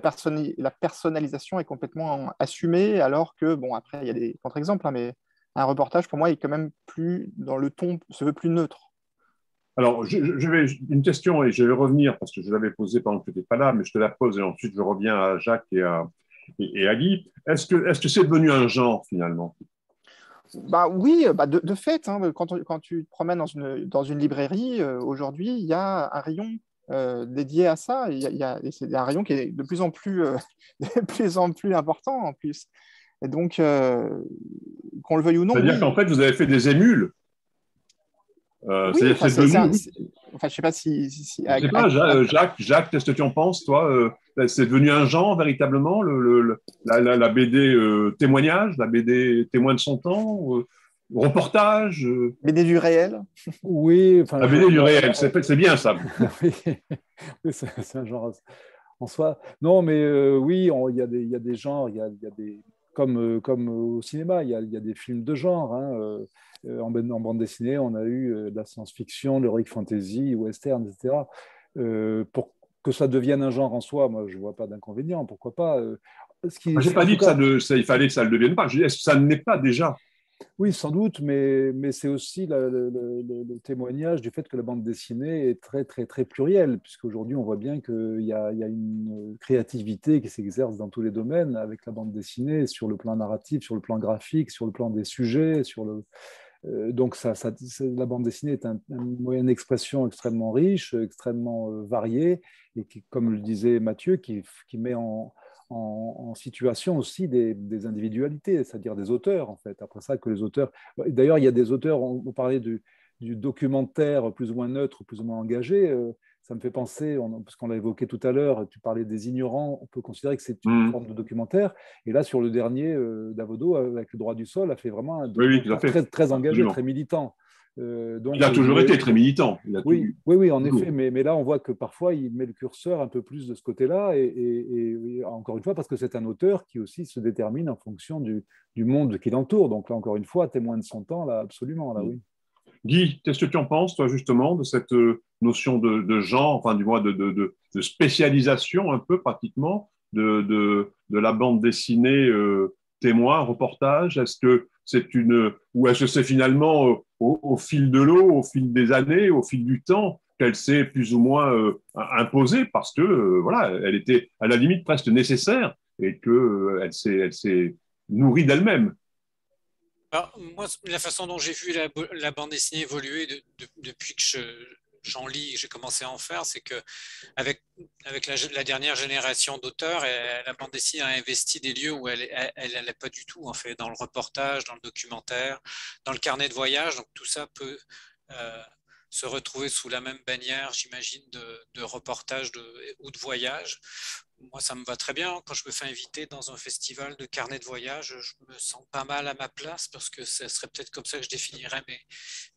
la, personnalisation est complètement assumée, alors que, bon, après, il y a des contre-exemples, hein, mais un reportage, pour moi, est quand même plus dans le ton, se veut plus neutre. Alors, je, vais une question et je vais revenir parce que je l'avais posée pendant que tu n'étais pas là, mais je te la pose et ensuite je reviens à Jacques et à, et, à Guy. Est-ce que c'est devenu un genre finalement? Bah oui, bah de, fait, hein, quand, quand, tu te promènes dans une, dans une librairie, euh, aujourd'hui, il y a un rayon euh, dédié à ça. Il y a, c'est un rayon qui est de plus en plus, euh, de plus, en plus important en plus. Et donc, qu'on le veuille ou non. C'est-à-dire qu'en fait, vous avez fait des émules euh, oui, enfin, je sais pas si. sais pas, Jacques, Jacques, qu'est-ce que tu en penses, toi euh, C'est devenu un genre véritablement, le, la, BD euh, témoignage, la BD témoin de son temps, reportage BD du réel Oui. La BD du réel, c'est bien ça. oui, c'est un genre en soi. Non, mais oui, il y, y, a des genres, il y a, y a des comme, euh, comme au cinéma, il y, a, il y, a, des films de genre. Hein, euh, en, en, bande dessinée, on a eu euh, de la science-fiction, l'heroic fantasy, western, etc. pour que ça devienne un genre en soi, moi, je ne vois pas d'inconvénient. Pourquoi pas Je n'ai pas dit qu'il ça, fallait que ça ne le devienne pas. Je dis, est-ce que ça n'est pas déjà? Oui, sans doute, mais, mais c'est aussi le, témoignage du fait que la bande dessinée est très, très, très plurielle, puisqu'aujourd'hui, on voit bien qu'il y, a, une créativité qui s'exerce dans tous les domaines avec la bande dessinée, sur le plan narratif, sur le plan graphique, sur le plan des sujets. Sur le... Euh, donc, la bande dessinée est un, moyen d'expression extrêmement riche, extrêmement euh, varié, et qui, comme le disait Mathieu, qui, met en, en, situation aussi des, individualités, c'est-à-dire des auteurs, en fait. Après ça, que les auteurs. D'ailleurs, il y a des auteurs, on, parlait du, documentaire plus ou moins neutre, plus ou moins engagé. Euh, ça me fait penser, parce qu'on l'a évoqué tout à l'heure, tu parlais des ignorants, on peut considérer que c'est une mmh. forme de documentaire. Et là, sur le dernier, euh, Davodo, avec le droit du sol, a fait vraiment un documentaire très, très, engagé, très militant. Euh, il a toujours été très militant. oui, oui, oui, en effet, mais, mais, là, on voit que parfois, il met le curseur un peu plus de ce côté-là, et, encore une fois, parce que c'est un auteur qui aussi se détermine en fonction du, du monde qui l'entoure. Donc là, encore une fois, témoin de son temps, là, absolument, là, oui. Guy, qu'est-ce que tu en penses, toi, justement, de cette euh, notion de, genre, enfin, du moins, de, spécialisation, un peu pratiquement, de, la bande dessinée euh, témoin, reportage Est-ce que c'est une, ou est-ce que c'est finalement euh, au, fil de l'eau, au fil des années, au fil du temps, qu'elle s'est plus ou moins euh, imposée parce que euh, voilà, elle était à la limite presque nécessaire et que elle s'est, elle s'est nourrie d'elle-même? moi, la façon dont j'ai vu la, bande dessinée évoluer depuis que je, j'en lis, j'ai commencé à en faire, c'est que avec, la, dernière génération d'auteurs, la bande dessinée a investi des lieux où elle n'allait pas du tout, en fait, dans le reportage, dans le documentaire, dans le carnet de voyage. Donc tout ça peut euh, se retrouver sous la même bannière, j'imagine, de, reportage ou de voyage. Moi, ça me va très bien. Quand je me fais inviter dans un festival de carnet de voyage, je me sens pas mal à ma place parce que ce serait peut-être comme ça que je définirais mes,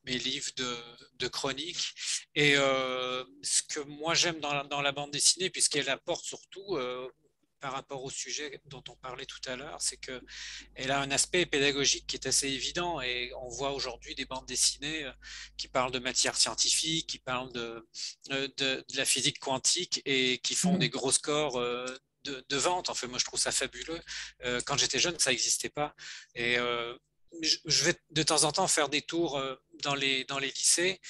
mes livres de, de chroniques. Et euh, ce que moi j'aime dans dans la, bande dessinée, puisqu'elle apporte surtout euh, par rapport au sujet dont on parlait tout à l'heure, c'est qu'elle a un aspect pédagogique qui est assez évident et on voit aujourd'hui des bandes dessinées euh, qui parlent de matière scientifique, qui parlent de, euh, de, la physique quantique et qui font mmh. des gros scores euh, de, de, vente. En fait, moi, je trouve ça fabuleux. Quand j'étais jeune, ça n'existait pas. Et je vais de temps en temps faire des tours dans les, dans les lycées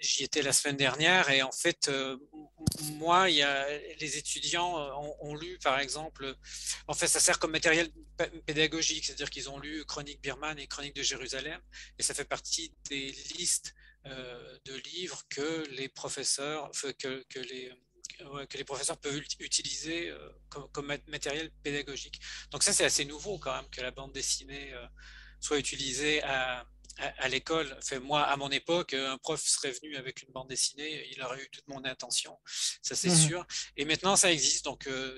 j'y étais la semaine dernière et en fait, euh, moi, les étudiants euh, ont, lu, par exemple, en fait, ça sert comme matériel pédagogique, c'est-à-dire qu'ils ont lu Chronique Birman et Chronique de Jérusalem et ça fait partie des listes euh, de livres que les professeurs, que, les que les professeurs peuvent utiliser comme, matériel pédagogique. Donc ça, c'est assez nouveau quand même que la bande dessinée soit utilisée à, à, l'école. Enfin, moi, à mon époque, un prof serait venu avec une bande dessinée, il aurait eu toute mon intention, ça c'est mmh sûr. Et maintenant, ça existe. Donc, euh,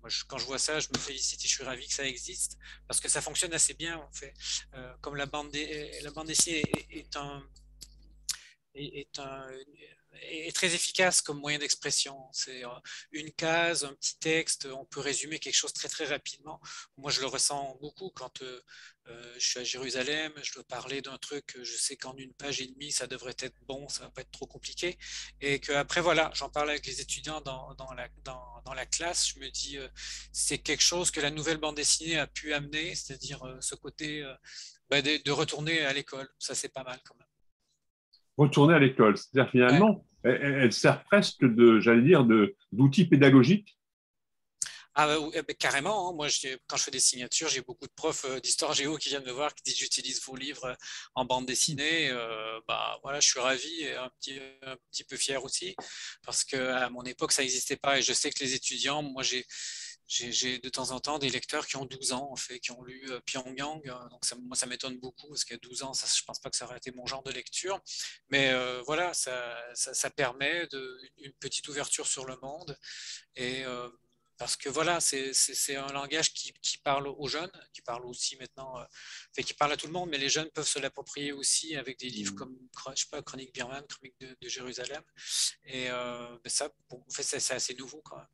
moi, quand je vois ça, je me félicite et je suis ravi que ça existe parce que ça fonctionne assez bien. En fait. Euh, comme la bande, la bande dessinée est, un, est, un, est très efficace comme moyen d'expression. C'est euh, une case, un petit texte, on peut résumer quelque chose très très rapidement. Moi, je le ressens beaucoup quand euh, euh, je suis à Jérusalem, je dois parler d'un truc, je sais qu'en une page et demie, ça devrait être bon, ça va pas être trop compliqué. Et qu'après, voilà, j'en parle avec les étudiants dans, dans, la, dans, dans, la classe, je me dis, c'est quelque chose que la nouvelle bande dessinée a pu amener, c'est-à-dire ce côté bah, de, de retourner à l'école. Ça, c'est pas mal quand même retourner à l'école. C'est-à-dire finalement, elle, sert presque de, j'allais dire, d'outil pédagogique. Ah bah, eh carrément. Hein. Moi, quand je fais des signatures, j'ai beaucoup de profs euh, d'histoire géo qui viennent me voir, qui disent j'utilise vos livres euh, en bande dessinée. Euh, bah voilà, je suis ravi et un petit, peu fier aussi parce que à mon époque, ça n'existait pas et je sais que les étudiants, moi j'ai de temps en temps des lecteurs qui ont 12 ans, en fait, qui ont lu euh, Pyongyang. Euh, donc, moi, ça m'étonne beaucoup parce qu'à 12 ans, je ne pense pas que ça aurait été mon genre de lecture. Mais euh, voilà, ça, permet une petite ouverture sur le monde. Et parce que voilà, c'est un langage qui, qui, parle aux jeunes, qui parle aussi maintenant, fait, qui parle à tout le monde, mais les jeunes peuvent se l'approprier aussi avec des livres mmh. comme, je sais pas, Chronique Birman, Chronique de, Jérusalem. Et ben ça, en fait, c'est assez nouveau quand même.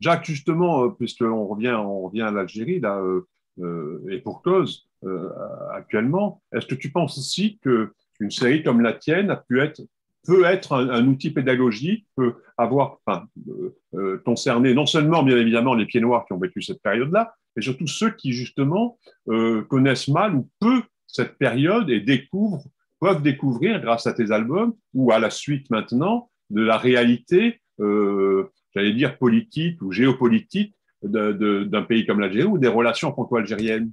Jacques, justement, euh, puisqu'on revient, on revient à l'Algérie, là, euh, euh, et pour cause, actuellement, est-ce que tu penses aussi qu'une série comme la tienne a pu être, peut être un, outil pédagogique, peut avoir, enfin, concerné non seulement, bien évidemment, les pieds noirs qui ont vécu cette période-là, mais surtout ceux qui, justement, connaissent mal ou peu cette période et découvrent, peuvent découvrir, grâce à tes albums ou à la suite maintenant, de la réalité j'allais dire, politique ou géopolitique d'un pays comme l'Algérie ou des relations franco-algériennes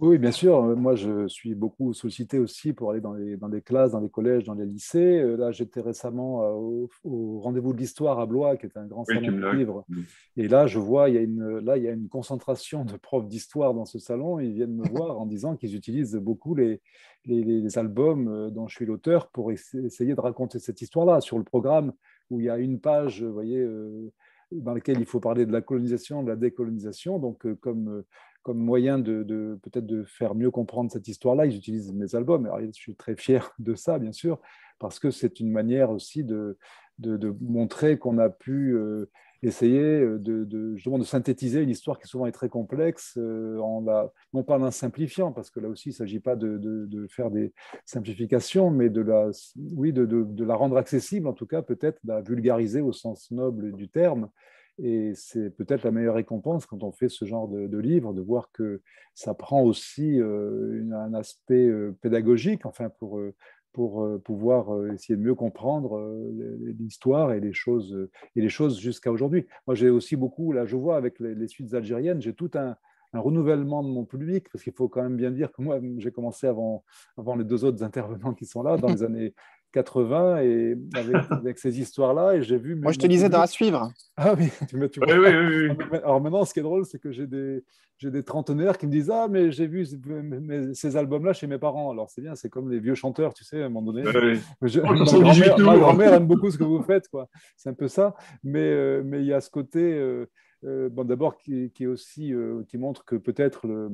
oui, bien sûr. Moi, je suis beaucoup sollicité aussi pour aller dans, les, dans classes, dans les collèges, dans les lycées. Euh, là, j'étais récemment euh, au, rendez-vous de l'histoire à Blois, qui est un grand salon de livres. Et là, je vois, il y, a une, là, il y a une concentration de profs d'histoire dans ce salon. Ils viennent me voir en disant qu'ils utilisent beaucoup les, les, les, albums euh, dont je suis l'auteur pour essayer de raconter cette histoire-là. Sur le programme, où il y a une page, vous voyez, dans laquelle il faut parler de la colonisation, de la décolonisation. Donc, comme comme moyen de, peut-être de faire mieux comprendre cette histoire-là, ils utilisent mes albums. Alors, je suis très fier de ça, bien sûr, parce que c'est une manière aussi de, montrer qu'on a pu euh, essayer de, justement de synthétiser une histoire qui souvent est très complexe, euh, en la, non pas en simplifiant, parce que là aussi, il ne s'agit pas de, faire des simplifications, mais de la, oui, de, la rendre accessible, en tout cas, peut-être la vulgariser au sens noble du terme. Et c'est peut-être la meilleure récompense quand on fait ce genre de, livre, de voir que ça prend aussi euh, un aspect euh, pédagogique, enfin pour, euh, pour pouvoir essayer de mieux comprendre l'histoire et les choses, et choses jusqu'à aujourd'hui. Moi, j'ai aussi beaucoup, là, je vois avec les, les suites algériennes, j'ai tout un, un renouvellement de mon public, parce qu'il faut quand même bien dire que moi, j'ai commencé avant, avant les deux autres intervenants qui sont là, dans les années 80 et avec, ces histoires-là. Et j'ai vu. Moi, je te lisais dans la suivre. Ah oui, tu, oui, oui, oui, Alors maintenant, ce qui est drôle, c'est que j'ai des, j'ai des trentenaires qui me disent Ah, mais j'ai vu ces albums-là chez mes parents. Alors c'est bien, c'est comme les vieux chanteurs, tu sais, à un moment donné. ma grand-mère aime beaucoup ce que vous faites, quoi. C'est un peu ça. Mais euh, mais il y a ce côté, euh, euh, bon, d'abord, qui, qui, est aussi, qui montre que peut-être le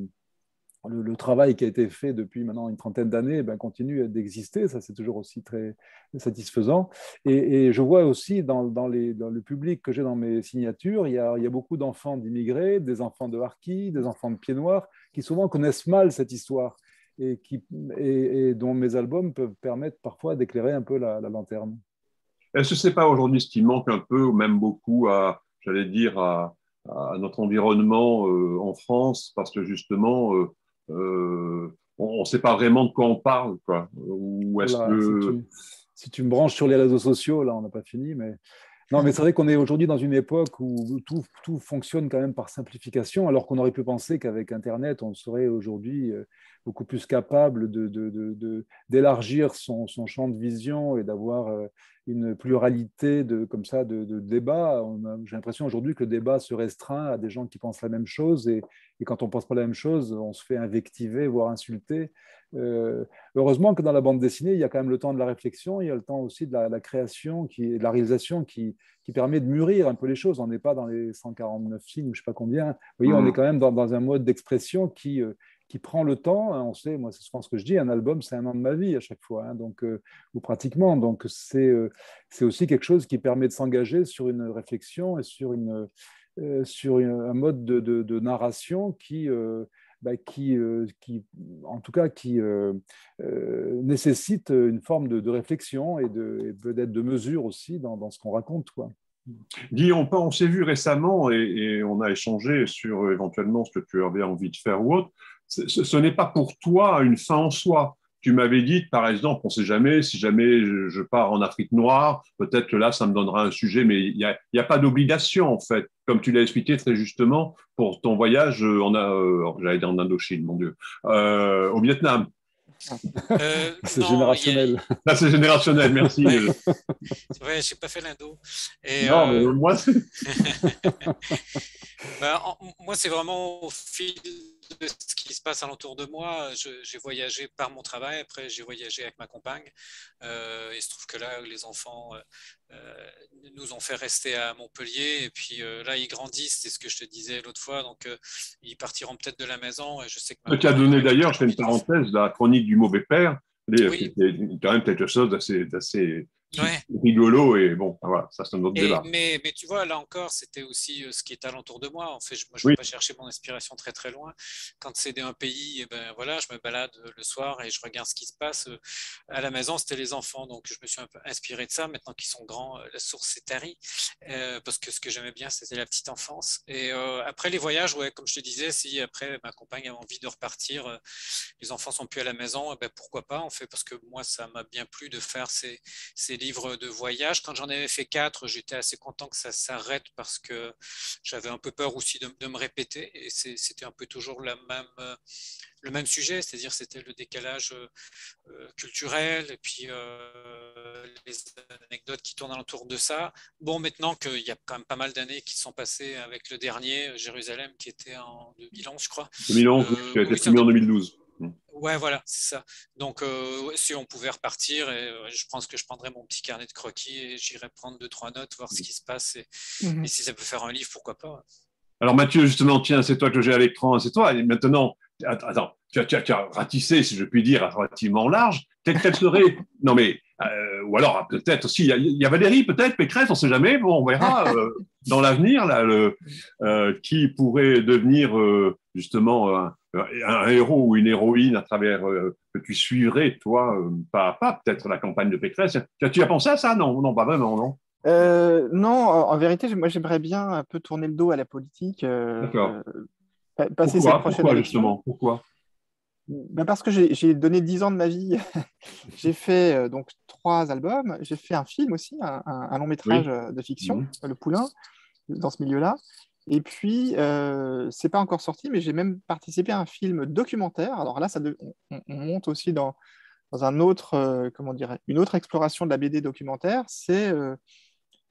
le, travail qui a été fait depuis maintenant une trentaine d'années ben, continue d'exister. Ça, c'est toujours aussi très satisfaisant. Et, je vois aussi dans, le public que j'ai dans mes signatures, il y a, beaucoup d'enfants d'immigrés, des enfants de harkis, des enfants de pieds noirs, qui souvent connaissent mal cette histoire et, qui, et, dont mes albums peuvent permettre parfois d'éclairer un peu la, lanterne. Est-ce que ce n'est pas aujourd'hui ce qui manque un peu, ou même beaucoup, à, j'allais dire, à, notre environnement euh, en France, parce que justement, euh, on ne sait pas vraiment de quoi on parle. Quoi. Ou est-ce que... si, tu, me branches sur les réseaux sociaux, là, on n'a pas fini, mais. Non, mais c'est vrai qu'on est aujourd'hui dans une époque où tout, tout, fonctionne quand même par simplification, alors qu'on aurait pu penser qu'avec Internet, on serait aujourd'hui euh, beaucoup plus capable d'élargir de, de, son, son, champ de vision et d'avoir euh, une pluralité de, comme ça, de, débats. J'ai l'impression aujourd'hui que le débat se restreint à des gens qui pensent la même chose et, quand on ne pense pas la même chose, on se fait invectiver, voire insulter. Euh, heureusement que dans la bande dessinée, il y a quand même le temps de la réflexion, il y a le temps aussi de la, création, qui, de la réalisation qui, qui, permet de mûrir un peu les choses. On n'est pas dans les 149 films, je ne sais pas combien. Vous voyez, on mmh. est quand même dans, dans un mode d'expression qui, euh, qui prend le temps. Hein, on sait, moi, c'est souvent ce que je dis, un album, c'est un an de ma vie à chaque fois, hein, donc, euh, ou pratiquement. Donc, euh, c'est aussi quelque chose qui permet de s'engager sur une réflexion et sur, une, euh, sur un mode de, de, narration qui, bah, qui, qui, en tout cas, qui nécessite une forme de, réflexion et, peut-être de mesure aussi dans, dans ce qu'on raconte. Quoi. Guy, on, on s'est vu récemment et, on a échangé sur éventuellement ce que tu avais envie de faire ou autre ce, n'est pas pour toi une fin en soi. Tu m'avais dit, par exemple, on ne sait jamais, si jamais je, pars en Afrique noire, peut-être que là, ça me donnera un sujet, mais il n'y a, pas d'obligation, en fait. Comme tu l'as expliqué très justement, pour ton voyage en, euh, j'allais dire en Indochine, mon Dieu, euh, au Vietnam. Euh, c'est générationnel. Là, c'est générationnel, merci. Ouais, ouais j'ai pas fait l'indo. Non, mais moi, c'est. Ben, moi, c'est vraiment au fil de ce qui se passe alentour de moi. J'ai voyagé par mon travail, après j'ai voyagé avec ma compagne. Euh, il se trouve que là, les enfants euh, euh, nous ont fait rester à Montpellier. Et puis là, ils grandissent, c'est ce que je te disais l'autre fois. Donc, ils partiront peut-être de la maison. Et je sais que tu as donné d'ailleurs, je fais une parenthèse, la chronique du mauvais père. Oui. quand même quelque chose d'assez rigolo et bon, voilà, ça c'est un autre débat. Mais, mais, tu vois, là encore, c'était aussi euh, ce qui est alentour de moi. En fait, je, moi, je ne vais pas chercher mon inspiration très très loin. Quand c'est un pays, et eh ben, voilà, je me balade euh, le soir et je regarde ce qui se passe. Euh, à la maison, c'était les enfants, donc je me suis un peu inspiré de ça. Maintenant qu'ils sont grands, la source s'est tarie. parce que ce que j'aimais bien, c'était la petite enfance. Et après les voyages, ouais, comme je te disais, si après ma compagne a envie de repartir, les enfants sont plus à la maison, eh ben, pourquoi pas, en fait, parce que moi, ça m'a bien plu de faire ces, ces livres de voyage. Quand j'en avais fait quatre, j'étais assez content que ça s'arrête parce que j'avais un peu peur aussi de, me répéter. Et c'était un peu toujours la même, le même sujet, c'est-à-dire c'était le décalage euh, culturel et puis euh, les anecdotes qui tournent autour de ça. Bon, maintenant qu'il y a quand même pas mal d'années qui sont passées avec le dernier, Jérusalem, qui était en 2011, je crois. 2011, euh, qui a été filmé en 2012. Ouais, voilà, c'est ça. Donc, euh, si on pouvait repartir, et, euh, je pense que je prendrais mon petit carnet de croquis et j'irais prendre deux, trois notes, voir ce qui se passe. Et, mhm. si ça peut faire un livre, pourquoi pas. Alors, Mathieu, justement, tiens, c'est toi que j'ai à l'écran, c'est toi. Et maintenant, attends, tu as, tu, as, ratissé, si je puis dire, relativement large. Quelle, serait. non, mais. Euh, ou alors, peut-être aussi, il y, a Valérie, peut-être, Pécresse, on ne sait jamais. Bon, on verra dans l'avenir, là, le, qui pourrait devenir, justement, un héros ou une héroïne à travers euh, que tu suivrais, toi, euh, pas à pas, peut-être la campagne de Pécresse. Tu, as pensé à ça? Non, non, pas vraiment, non euh, Non, en, vérité, moi, j'aimerais bien un peu tourner le dos à la politique. D'accord. passer Pourquoi, Pourquoi justement? Pourquoi? Ben parce que j'ai donné dix ans de ma vie. j'ai fait donc trois albums. J'ai fait un film aussi, un, long métrage de fiction, Le Poulain, dans ce milieu-là. Et puis, euh, c'est pas encore sorti, mais j'ai même participé à un film documentaire. Alors là, ça on, monte aussi dans, dans un autre, dirais, une autre exploration de la BD documentaire, c'est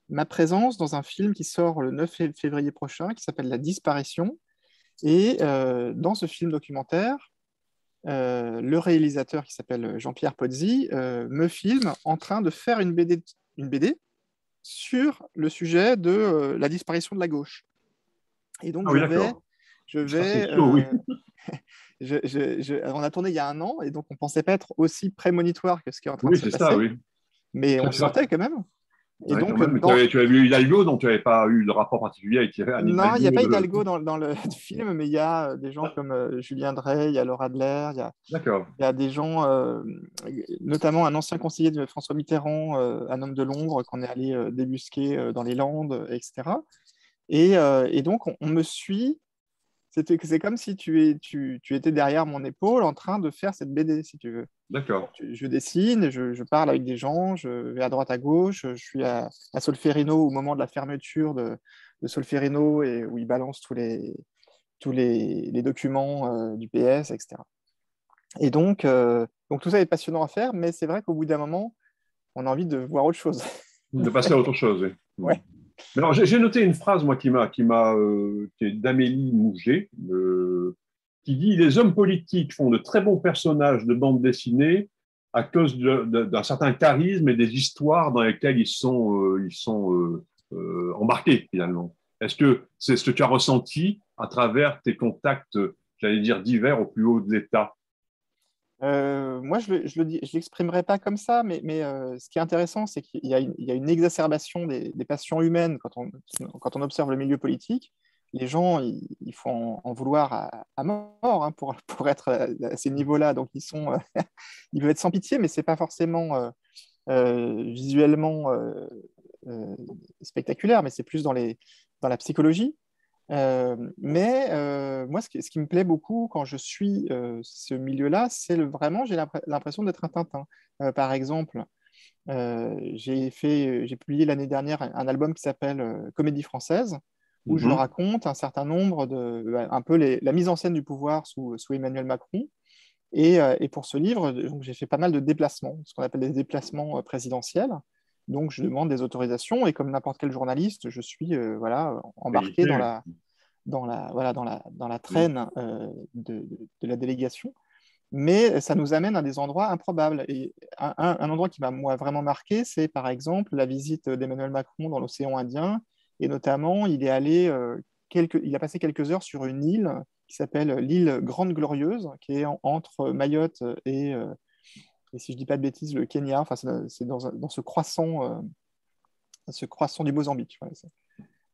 ma présence dans un film qui sort le 9 février prochain, qui s'appelle La disparition. Et dans ce film documentaire, le réalisateur qui s'appelle Jean-Pierre Pozzi me filme en train de faire une BD, une BD sur le sujet de la disparition de la gauche. Et donc, ah je vais, je vais, on a tourné il y a un an et donc on pensait pas être aussi prémonitoire que ce qui est en train de se passer. Ça, oui. Mais on sentait quand même. Et donc, tu, avais, tu, vu Hidalgo, donc tu n'avais pas eu de rapport particulier avec Non, il n'y a pas Hidalgo dans, dans, le film, mais il y a euh, des gens comme euh, Julien Drey, il y a Laura Adler, il y a, il y a des gens, euh, notamment un ancien conseiller de François Mitterrand, un homme de l'ombre, qu'on est allé débusquer dans les Landes, etc. Et, et donc, on, on, me suit c'est comme si tu, es, tu, tu, étais derrière mon épaule en train de faire cette BD, si tu veux. D'accord. Je dessine, je, je, parle avec des gens, je vais à droite, à gauche, je suis à, Solferino au moment de la fermeture de, de, Solferino et où il balance tous les, tous les, les documents euh, du PS, etc. Et donc, euh, donc, tout ça est passionnant à faire, mais c'est vrai qu'au bout d'un moment, on a envie de voir autre chose. De passer à autre chose, oui. ouais j'ai noté une phrase, moi, qui m'a, qui m'a, euh, qui est d'Amélie Mouget, euh, qui dit Les hommes politiques font de très bons personnages de bande dessinée à cause d'un certain charisme et des histoires dans lesquelles ils sont, euh, ils sont embarqués, finalement. Est-ce que c'est ce que tu as ressenti à travers tes contacts, j'allais dire, divers au plus haut de l'État? Euh, moi, je ne l'exprimerai pas comme ça, mais, euh, ce qui est intéressant, c'est qu'il y, a une exacerbation des, passions humaines quand on, observe le milieu politique. Les gens, il, faut en, vouloir à, mort hein, pour, être à ces niveaux-là. Donc, ils, sont, peuvent être sans pitié, mais ce n'est pas forcément euh, visuellement spectaculaire, mais c'est plus dans la psychologie. Euh, mais euh, moi, ce qui, ce qui, me plaît beaucoup quand je suis euh, ce milieu-là, c'est vraiment, j'ai l'impression d'être un Tintin. par exemple, j'ai publié l'année dernière un album qui s'appelle Comédie française, où je mhm. raconte un certain nombre de, un peu les, la mise en scène du pouvoir sous, sous Emmanuel Macron. Et, et, pour ce livre, j'ai fait pas mal de déplacements, ce qu'on appelle des déplacements présidentiels. Donc, je demande des autorisations et comme n'importe quel journaliste, je suis euh, voilà, embarqué dans la, dans, la, voilà, dans, la, dans la traîne euh, de, de, la délégation. Mais ça nous amène à des endroits improbables. Et un, un endroit qui m'a moi vraiment marqué, c'est par exemple la visite d'Emmanuel Macron dans l'océan Indien. Et notamment, il est allé euh, quelques, il a passé quelques heures sur une île qui s'appelle l'île Grande Glorieuse, qui est entre Mayotte et, et si je ne dis pas de bêtises, le Kenya, enfin, c'est dans, ce croissant, euh, ce croissant du Mozambique.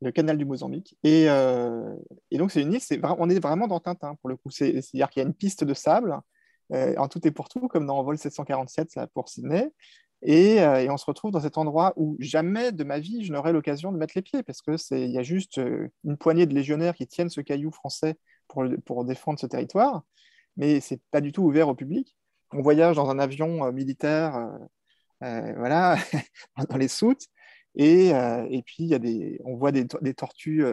le canal du Mozambique. Et, euh, donc, c'est une île, on est vraiment dans Tintin pour le coup. C'est-à-dire qu'il y a une piste de sable, euh, en tout et pour tout, comme dans Vol 747 ça, pour Sydney. Et, on se retrouve dans cet endroit où jamais de ma vie je n'aurai l'occasion de mettre les pieds, parce qu'il y a juste une poignée de légionnaires qui tiennent ce caillou français pour, pour défendre ce territoire, mais c'est pas du tout ouvert au public on voyage dans un avion euh, militaire, euh, euh, voilà, dans les soutes. Et, et, puis, y a des, on voit des, des tortues.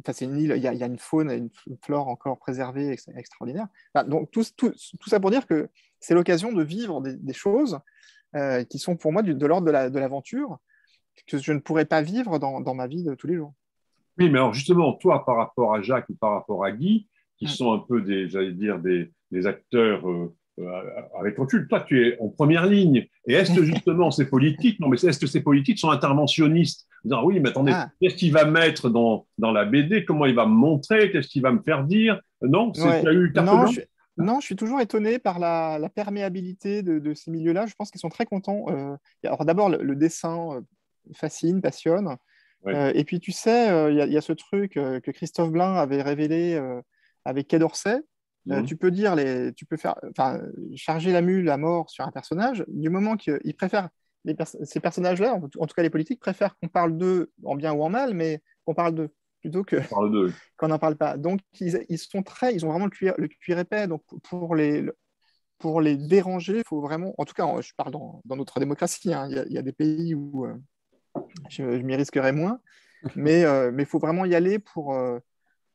Enfin, c'est une île, il y, y, a, une faune et une flore encore préservée extraordinaire. donc, tout, tout, tout, ça pour dire que c'est l'occasion de vivre des, choses qui sont pour moi de l'ordre de l'aventure que je ne pourrais pas vivre dans, dans, ma vie de tous les jours. Oui, mais alors justement, toi, par rapport à Jacques ou par rapport à Guy, qui sont un peu des, j'allais dire, des, des acteurs euh, avec recul, toi, tu es en première ligne. Et est-ce que justement ces politiques, non, mais est-ce que ces politiques sont interventionnistes? Disant, oui, mais attendez, ah. qu'est-ce qu'il va mettre dans, dans la BD Comment il va me montrer? Qu'est-ce qu'il va me faire dire? Non, c'est eu non, je, non, je suis toujours étonné par la, la perméabilité de, de ces milieux-là. Je pense qu'ils sont très contents. Euh, alors d'abord, le, dessin euh, fascine, passionne. et puis, tu sais, il y, y, a ce truc que Christophe Blain avait révélé avec Quai d'Orsay, euh, mhm. tu peux dire, les, tu peux faire, enfin, charger la mule à mort sur un personnage, du moment qu'ils préfèrent, les ces personnages-là, en, tout cas les politiques, préfèrent qu'on parle d'eux en bien ou en mal, mais qu'on parle d'eux plutôt que qu'on n'en parle pas. Donc ils, ils, sont très, ils ont vraiment le cuir, le cuir épais. Donc pour les, pour les déranger, il faut vraiment, en tout cas, je parle dans, dans notre démocratie, hein, il, y a, des pays où euh, je, m'y risquerais moins, mais il euh, mais faut vraiment y aller pour,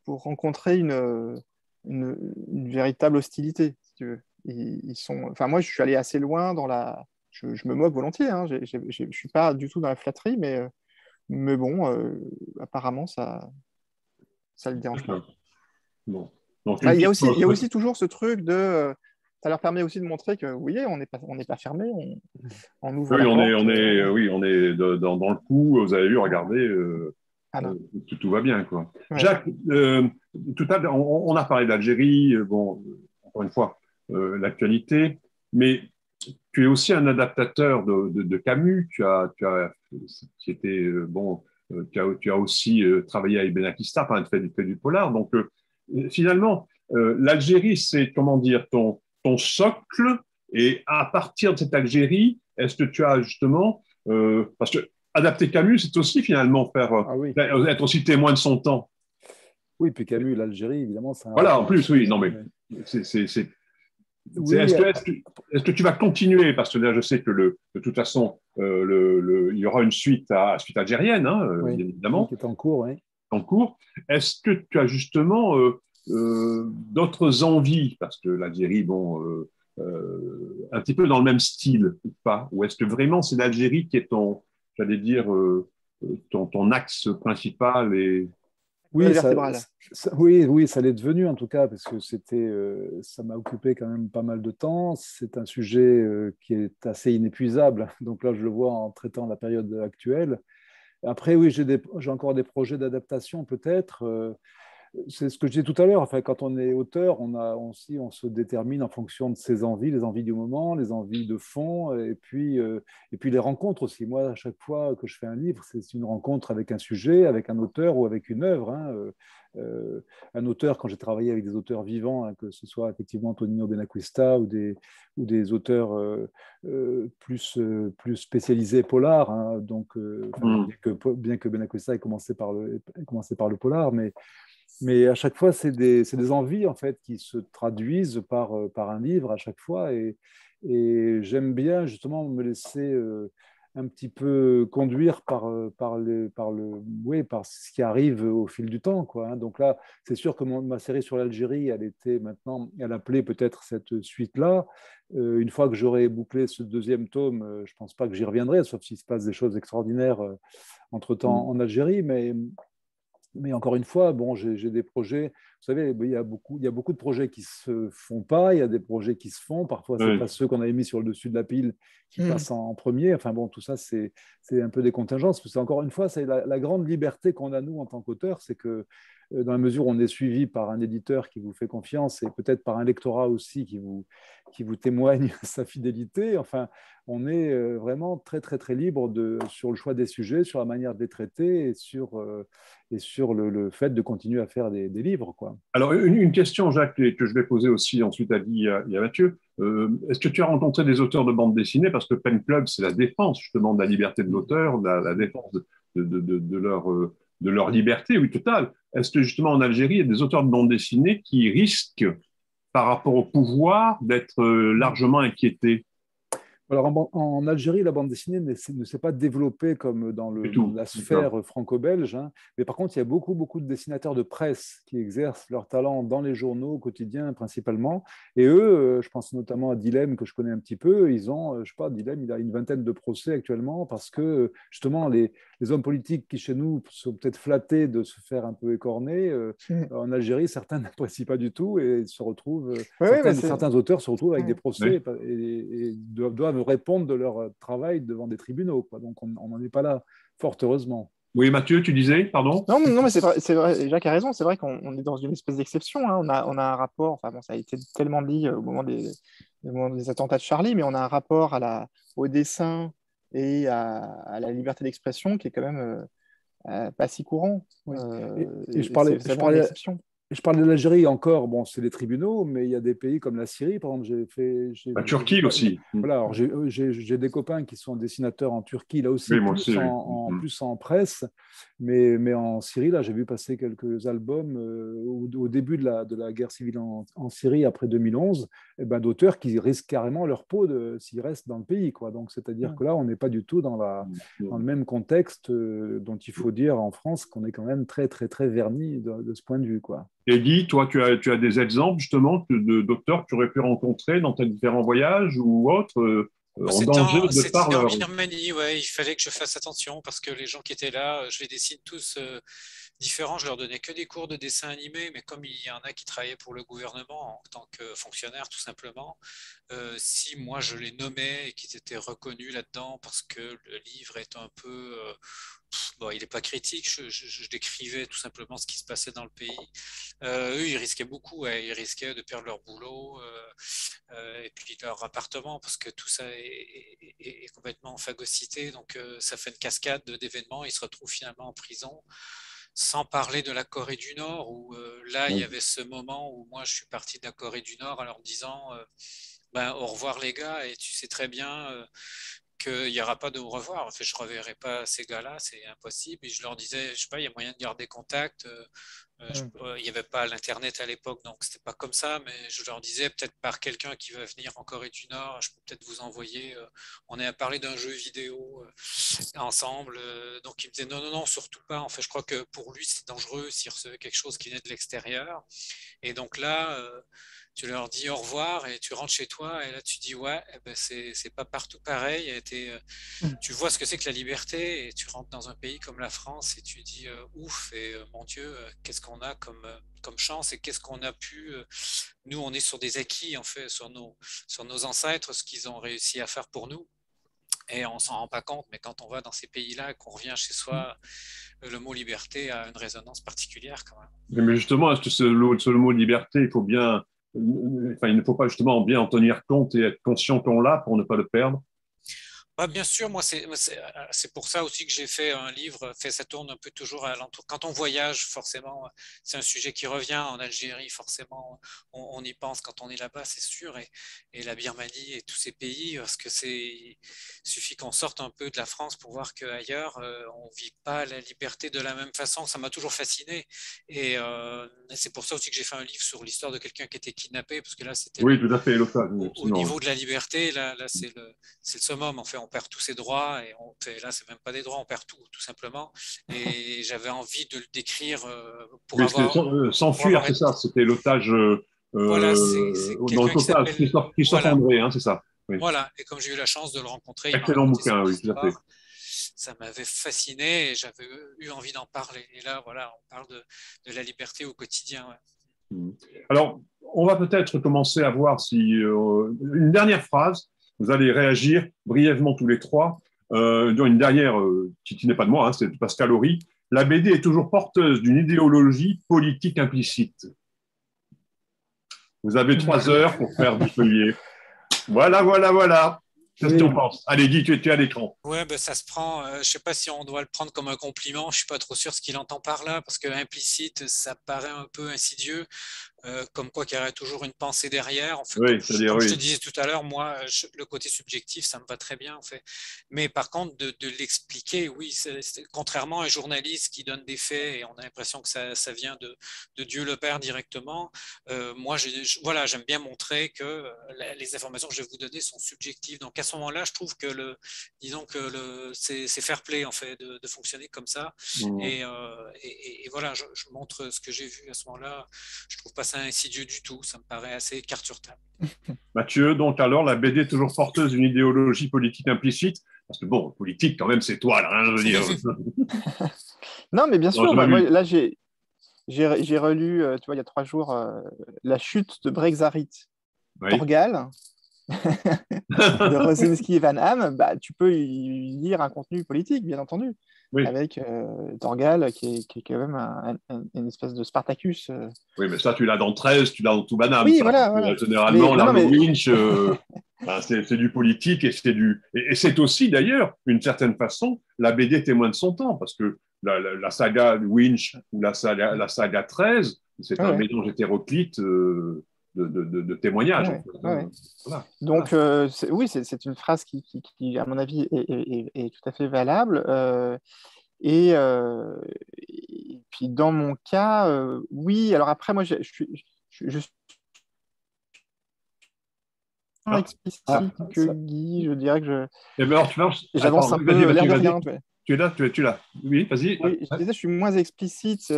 pour rencontrer une une, véritable hostilité, si tu veux. ils, sont. Enfin, moi, je suis allé assez loin dans la. Je, me moque volontiers. Hein. Je ne suis pas du tout dans la flatterie, mais, mais bon, apparemment, ça ça le dérange pas. Bon. il, y a aussi, il y a aussi toujours ce truc de ça leur permet aussi de montrer que oui, on n'est pas, on pas fermé, on, ouvre. Oui, on, est, on est, oui, on est dans, dans, le coup. Vous avez vu, regardez, euh, tout, va bien. Quoi. Jacques, euh, tout à on, on, a parlé d'Algérie, euh, bon, encore une fois, l'actualité, mais tu es aussi un adaptateur de, de, Camus. Tu as, tu as, bon, tu as, tu as aussi travaillé avec Benakista, par fait, du, fait du polar. Donc, finalement, l'Algérie, c'est, comment dire, ton, ton socle. Et à partir de cette Algérie, est-ce que tu as justement, parce que adapter Camus, c'est aussi finalement faire ah être aussi témoin de son temps. Oui, puis Camus, l'Algérie, évidemment, ça. Voilà, en plus, oui, non mais c'est. est-ce que, tu vas continuer? Parce que là, je sais que le, de toute façon, euh, le, il y aura une suite, à, suite algérienne, hein, euh, évidemment. Qui est en cours, oui. En cours. Est-ce que tu as justement euh, d'autres envies? Parce que l'Algérie, bon, un petit peu dans le même style ou pas? Ou est-ce que vraiment c'est l'Algérie qui est ton, j'allais dire, euh, ton, ton, axe principal et oui, ça, oui, oui, ça l'est devenu en tout cas, parce que c'était, euh, ça m'a occupé quand même pas mal de temps. C'est un sujet euh, qui est assez inépuisable. Donc là, je le vois en traitant la période actuelle. Après, oui, j'ai encore des projets d'adaptation peut-être c'est ce que je disais tout à l'heure. Enfin, quand on est auteur, on, a, on se détermine en fonction de ses envies, les envies du moment, les envies de fond, et puis, euh, et puis les rencontres aussi. Moi, à chaque fois que je fais un livre, c'est une rencontre avec un sujet, avec un auteur ou avec une œuvre. Hein. Euh, euh, un auteur, quand j'ai travaillé avec des auteurs vivants, hein, que ce soit effectivement Tonino Benacquista ou des, ou des auteurs plus, plus spécialisés polar, hein. donc mm. bien, que, bien que Benacquista ait commencé par le, commencé par le polar, mais mais à chaque fois, c'est des, des, envies en fait qui se traduisent par, euh, par un livre à chaque fois. Et, et j'aime bien justement me laisser euh, un petit peu conduire par, euh, par, le, par, le, oui, par ce qui arrive au fil du temps. Quoi, hein. Donc là, c'est sûr que ma série sur l'Algérie, elle était maintenant, elle appelait peut-être cette suite-là. une fois que j'aurai bouclé ce deuxième tome, je ne pense pas que j'y reviendrai, sauf s'il se passe des choses extraordinaires entre-temps mmh. en Algérie. Mais mais encore une fois, bon, j'ai des projets. Vous savez, il y, a beaucoup, il y a beaucoup de projets qui se font pas, il y a des projets qui se font. Parfois, ce n'est pas ceux qu'on avait mis sur le dessus de la pile qui mmh. passent en, premier. Enfin bon, tout ça, c'est un peu des contingences. C'est encore une fois, c'est la, la, grande liberté qu'on a nous en tant qu'auteurs, c'est que euh, dans la mesure où on est suivi par un éditeur qui vous fait confiance et peut-être par un lectorat aussi qui vous, qui vous témoigne sa fidélité. Enfin, on est euh, vraiment très, très, très libre de, sur le choix des sujets, sur la manière de les traiter et sur, euh, et sur le, fait de continuer à faire des, livres. Quoi. Alors, une, question, Jacques, que je vais poser aussi ensuite à Guy et à, Mathieu. Est-ce que tu as rencontré des auteurs de bande dessinée? Parce que Pen Club, c'est la défense justement de la liberté de l'auteur, la, la, défense de, de leur liberté, oui, totale. Est-ce que justement en Algérie, il y a des auteurs de bande dessinée qui risquent, par rapport au pouvoir, d'être euh, largement inquiétés? Alors en, Algérie, la bande dessinée ne s'est pas développée comme dans le, la sphère franco-belge, hein. mais par contre, il y a beaucoup, beaucoup de dessinateurs de presse qui exercent leur talent dans les journaux quotidiens principalement. Et eux, euh, je pense notamment à Dilem, que je connais un petit peu, ils ont, euh, je sais pas, Dilem, il a une vingtaine de procès actuellement parce que justement, les, les hommes politiques qui chez nous sont peut-être flattés de se faire un peu écorner, euh, mmh. en Algérie, certains n'apprécient pas du tout et se retrouvent, certains, auteurs se retrouvent avec des procès et, et doivent répondre de leur euh, travail devant des tribunaux. Quoi. Donc on n'en est pas là, fort heureusement. Oui, Mathieu, tu disais, pardon? Non, non mais c'est vrai, Jacques a raison, c'est vrai qu'on est dans une espèce d'exception. Hein. On, a, on a un rapport, enfin bon, ça a été tellement dit au moment des, des attentats de Charlie, mais on a un rapport à la, au dessin et à, la liberté d'expression qui est quand même euh, euh, pas si courant. et, je parlais, je parlais, je parle de l'Algérie encore, bon, c'est les tribunaux, mais il y a des pays comme la Syrie, par exemple, j'ai fait. La Turquie aussi. Voilà, alors j'ai des copains qui sont dessinateurs en Turquie, là aussi, plus, en, mm. plus, en, presse, mais, mais en Syrie, là, j'ai vu passer quelques albums euh, au, début de la, de la guerre civile en, Syrie, après 2011, eh ben, d'auteurs qui risquent carrément leur peau s'ils restent dans le pays. Quoi. Donc, c'est-à-dire que là, on n'est pas du tout dans, la, mm. dans le même contexte euh, dont il faut dire en France qu'on est quand même très, très, très verni de, de ce point de vue. Quoi. Et Guy, toi, tu as, tu as des exemples justement de docteurs que tu aurais pu rencontrer dans tes différents voyages ou autres euh, en danger de par en Birmanie, ouais, il fallait que je fasse attention parce que les gens qui étaient là, je les dessine tous euh, différents. Je leur donnais que des cours de dessin animé, mais comme il y en a qui travaillaient pour le gouvernement en tant que fonctionnaire, tout simplement, euh, si moi je les nommais et qu'ils étaient reconnus là-dedans parce que le livre est un peu. Euh, bon, il n'est pas critique, je, décrivais tout simplement ce qui se passait dans le pays. Euh, eux, ils risquaient beaucoup, ils risquaient de perdre leur boulot et puis leur appartement parce que tout ça est, complètement phagocyté. Donc, ça fait une cascade d'événements. Ils se retrouvent finalement en prison sans parler de la Corée du Nord, où euh, là, il y avait ce moment où moi, je suis parti de la Corée du Nord en leur disant euh, ben, au revoir les gars, et tu sais très bien euh, qu'il n'y aura pas de au revoir. En fait, je ne reverrai pas ces gars-là, c'est impossible. Et je leur disais, je sais pas, il y a moyen de garder contact. Euh, il n'y avait pas l'Internet à l'époque, donc c'était pas comme ça, mais je leur disais peut-être par quelqu'un qui va venir en Corée du Nord, je peux peut-être vous envoyer. Euh, on est à parler d'un jeu vidéo euh, ensemble. donc il me disait non, non, non, surtout pas. En fait, je crois que pour lui, c'est dangereux s'il recevait quelque chose qui venait de l'extérieur. Et donc là, tu leur dis au revoir et tu rentres chez toi et là tu dis ouais eh ben c'est pas partout pareil été, euh, mm. tu vois ce que c'est que la liberté et tu rentres dans un pays comme la France et tu dis euh, ouf et euh, mon Dieu qu'est-ce qu'on a comme, comme chance et qu'est-ce qu'on a pu nous on est sur des acquis en fait sur nos, sur nos ancêtres ce qu'ils ont réussi à faire pour nous et on s'en rend pas compte, mais quand on va dans ces pays-là, qu'on revient chez soi, le mot liberté a une résonance particulière quand même. Mais justement, est-ce que ce, ce mot liberté, il faut bien il ne faut pas justement bien en tenir compte et être conscient qu'on l'a pour ne pas le perdre bah, bien sûr, moi, euh, c'est pour ça aussi que j'ai fait un livre, fait ça tourne un peu toujours à l'entour. Quand on voyage, forcément, c'est un sujet qui revient. En Algérie, forcément, on, y pense quand on est là-bas, c'est sûr. Et, et, la Birmanie et tous ces pays, parce que c'est suffit qu'on sorte un peu de la France pour voir qu'ailleurs, euh, on ne vit pas la liberté de la même façon. Ça m'a toujours fasciné. Et euh, c'est pour ça aussi que j'ai fait un livre sur l'histoire de quelqu'un qui était kidnappé, parce que là, c'était. Oui, tout à fait, au, au, niveau de la liberté, là, là c'est le, le summum. En fait, on perd tous ses droits et on fait, là c'est même pas des droits, on perd tout tout simplement. Et j'avais envie de le décrire euh, pour avoir euh, s'enfuir, c'est ça, c'était l'otage. Euh, voilà, c'est Christophe voilà. André, hein, c'est ça. Oui. Voilà, et comme j'ai eu la chance de le rencontrer, excellent bouquin, oui, tout à fait. Ça m'avait fasciné et j'avais eu envie d'en parler. Et là, voilà, on parle de, de la liberté au quotidien. Ouais. Mmh. Alors, on va peut-être commencer à voir si euh, une dernière phrase vous allez réagir brièvement tous les trois. Euh, une dernière, euh, qui, n'est pas de moi, hein, c'est de Pascal Horry. La BD est toujours porteuse d'une idéologie politique implicite. Vous avez trois heures pour faire du feuillet. Voilà, voilà, voilà. Qu'est-ce que tu en penses? Allez, dis, tu es à l'écran. Ouais, ben, ça se prend. Euh, je ne sais pas si on doit le prendre comme un compliment. Je ne suis pas trop sûr ce qu'il entend par là, parce que implicite, ça paraît un peu insidieux. Euh, comme quoi qu'il y aurait toujours une pensée derrière. En fait, oui, comme, dire, je te disais tout à l'heure, moi, le côté subjectif, ça me va très bien, en fait. Mais par contre, de, l'expliquer, oui, c'est, contrairement à un journaliste qui donne des faits et on a l'impression que ça, ça vient de, de, Dieu le Père directement, euh, moi, je, voilà, j'aime bien montrer que euh, les informations que je vais vous donner sont subjectives. Donc à ce moment-là, je trouve que le, disons que le, c'est, fair play, en fait, de, de fonctionner comme ça. Mmh. Et, et, et, voilà, je, je, montre ce que j'ai vu à ce moment-là. Je trouve pas insidieux du tout. Ça me paraît assez carte sur table. Mathieu, donc alors la BD est toujours porteuse d'une idéologie politique implicite? Parce que bon, politique quand même, c'est toi, là, hein, je veux dire. non, mais bien sûr, bah, moi, là j'ai. J'ai relu, euh, tu vois, il y a trois jours, euh, La chute de Brexarit. Oui. De Rosinski et Van Ham, bah, tu peux y lire un contenu politique, bien entendu oui. avec euh, Torgal, qui est, qui est, quand même un, un, une espèce de Spartacus. Euh. Oui, mais ça, tu l'as dans 13, tu l'as dans tout Banam. Oui, voilà, voilà, Généralement, mais, mais... Winch, euh, ben, c'est du politique et c'est du. Et, et c'est aussi, d'ailleurs, d'une certaine façon, la BD témoin de son temps, parce que la, la, la saga Winch ou la saga, la saga 13, c'est un mélange hétéroclite. Euh, de, de, de, témoignages. Ouais, en fait. ouais. voilà. Donc, euh, oui, c'est une phrase qui, qui, qui, à mon avis, est, est, est tout à fait valable. Euh, et, euh, et, puis, dans mon cas, euh, oui. Alors après, moi, je, je, je, je suis ah. explicite ah, que ça... Guy. Je dirais que je. Eh ben J'avance un peu l'air de rien. Tu es là, tu es, tu es là. Oui, vas-y. Oui, je disais, je suis moins explicite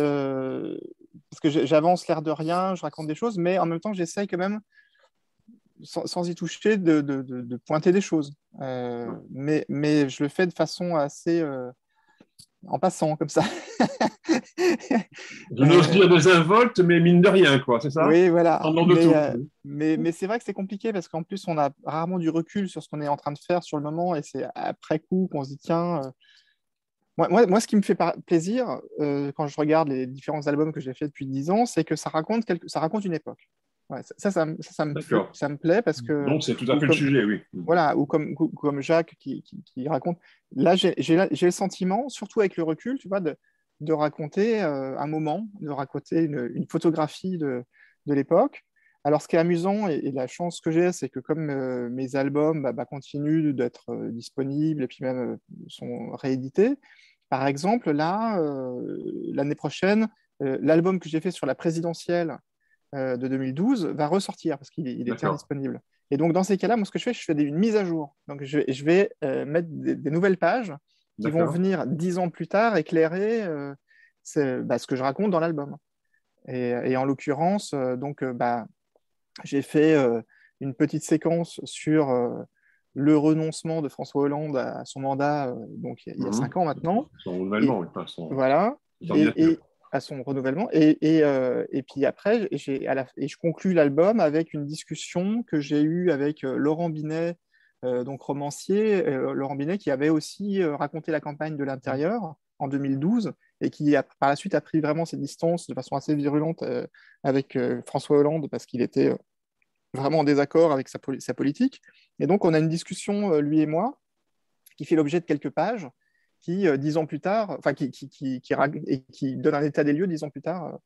parce que j'avance l'air de rien, je raconte des choses, mais en même temps, j'essaye quand même, sans, y toucher, de, de, de, pointer des choses. Euh, mais, mais je le fais de façon assez euh, en passant, comme ça. je n'ose dire des involtes, mais mine de rien, quoi, c'est ça? Oui, voilà. Mais, mais, mais c'est vrai que c'est compliqué parce qu'en plus, on a rarement du recul sur ce qu'on est en train de faire sur le moment et c'est après coup qu'on se dit, tiens moi, ce qui me fait plaisir euh, quand je regarde les différents albums que j'ai fait depuis 10 ans, c'est que ça raconte, ça raconte une époque. ça, ça, me, ça, me plaît parce que. Donc, c'est tout à fait le sujet, oui. Voilà, ou comme, comme Jacques qui, raconte. Là, j'ai le sentiment, surtout avec le recul, tu vois, de, de raconter euh, un moment, de raconter une, photographie de, de l'époque. Alors, ce qui est amusant et, la chance que j'ai, c'est que comme euh, mes albums bah, bah, continuent d'être disponibles et puis même sont réédités, par exemple, là, euh, l'année prochaine, euh, l'album que j'ai fait sur la présidentielle euh, de 2012 va ressortir parce qu'il est disponible. Et donc, dans ces cas-là, moi, ce que je fais, je fais une mise à jour. Donc, je, vais mettre des, nouvelles pages qui vont venir dix ans plus tard éclairer bah, ce que je raconte dans l'album. Et, en l'occurrence, donc, bah, j'ai fait une petite séquence sur le renoncement de François Hollande à son mandat, euh, donc il y a, mhm. cinq ans maintenant. Son renouvellement, et, son... Voilà. Et, à son renouvellement. Et, euh, et, puis après, à la, et je conclus l'album avec une discussion que j'ai eue avec euh, Laurent Binet, donc romancier, Laurent Binet qui avait aussi raconté la campagne de l'intérieur en 2012 et qui a, par la suite a pris vraiment ses distances de façon assez virulente avec François Hollande parce qu'il était vraiment en désaccord avec sa, politique. Et donc, on a une discussion, euh, lui et moi, qui fait l'objet de quelques pages, qui, euh, dix ans plus tard, enfin, qui, qui, qui, qui donne un état des lieux dix ans plus tard.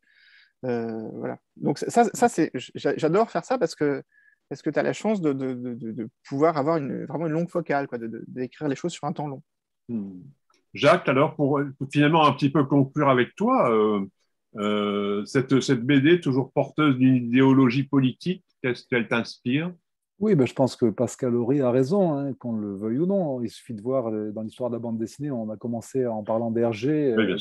Euh, voilà. Donc, ça, ça j'adore faire ça parce que, parce que tu as la chance de, de, de, pouvoir avoir une, vraiment une longue focale, quoi, d'écrire les choses sur un temps long. Hmm. Jacques, alors, pour, finalement un petit peu conclure avec toi, cette, cette BD, toujours porteuse d'une idéologie politique, Qu'est-ce qu'elle t'inspire? Oui, ben, je pense que Pascal Horry a raison, hein, qu'on le veuille ou non. Il suffit de voir euh, dans l'histoire de la bande dessinée, on a commencé en parlant d'Hergé. Euh,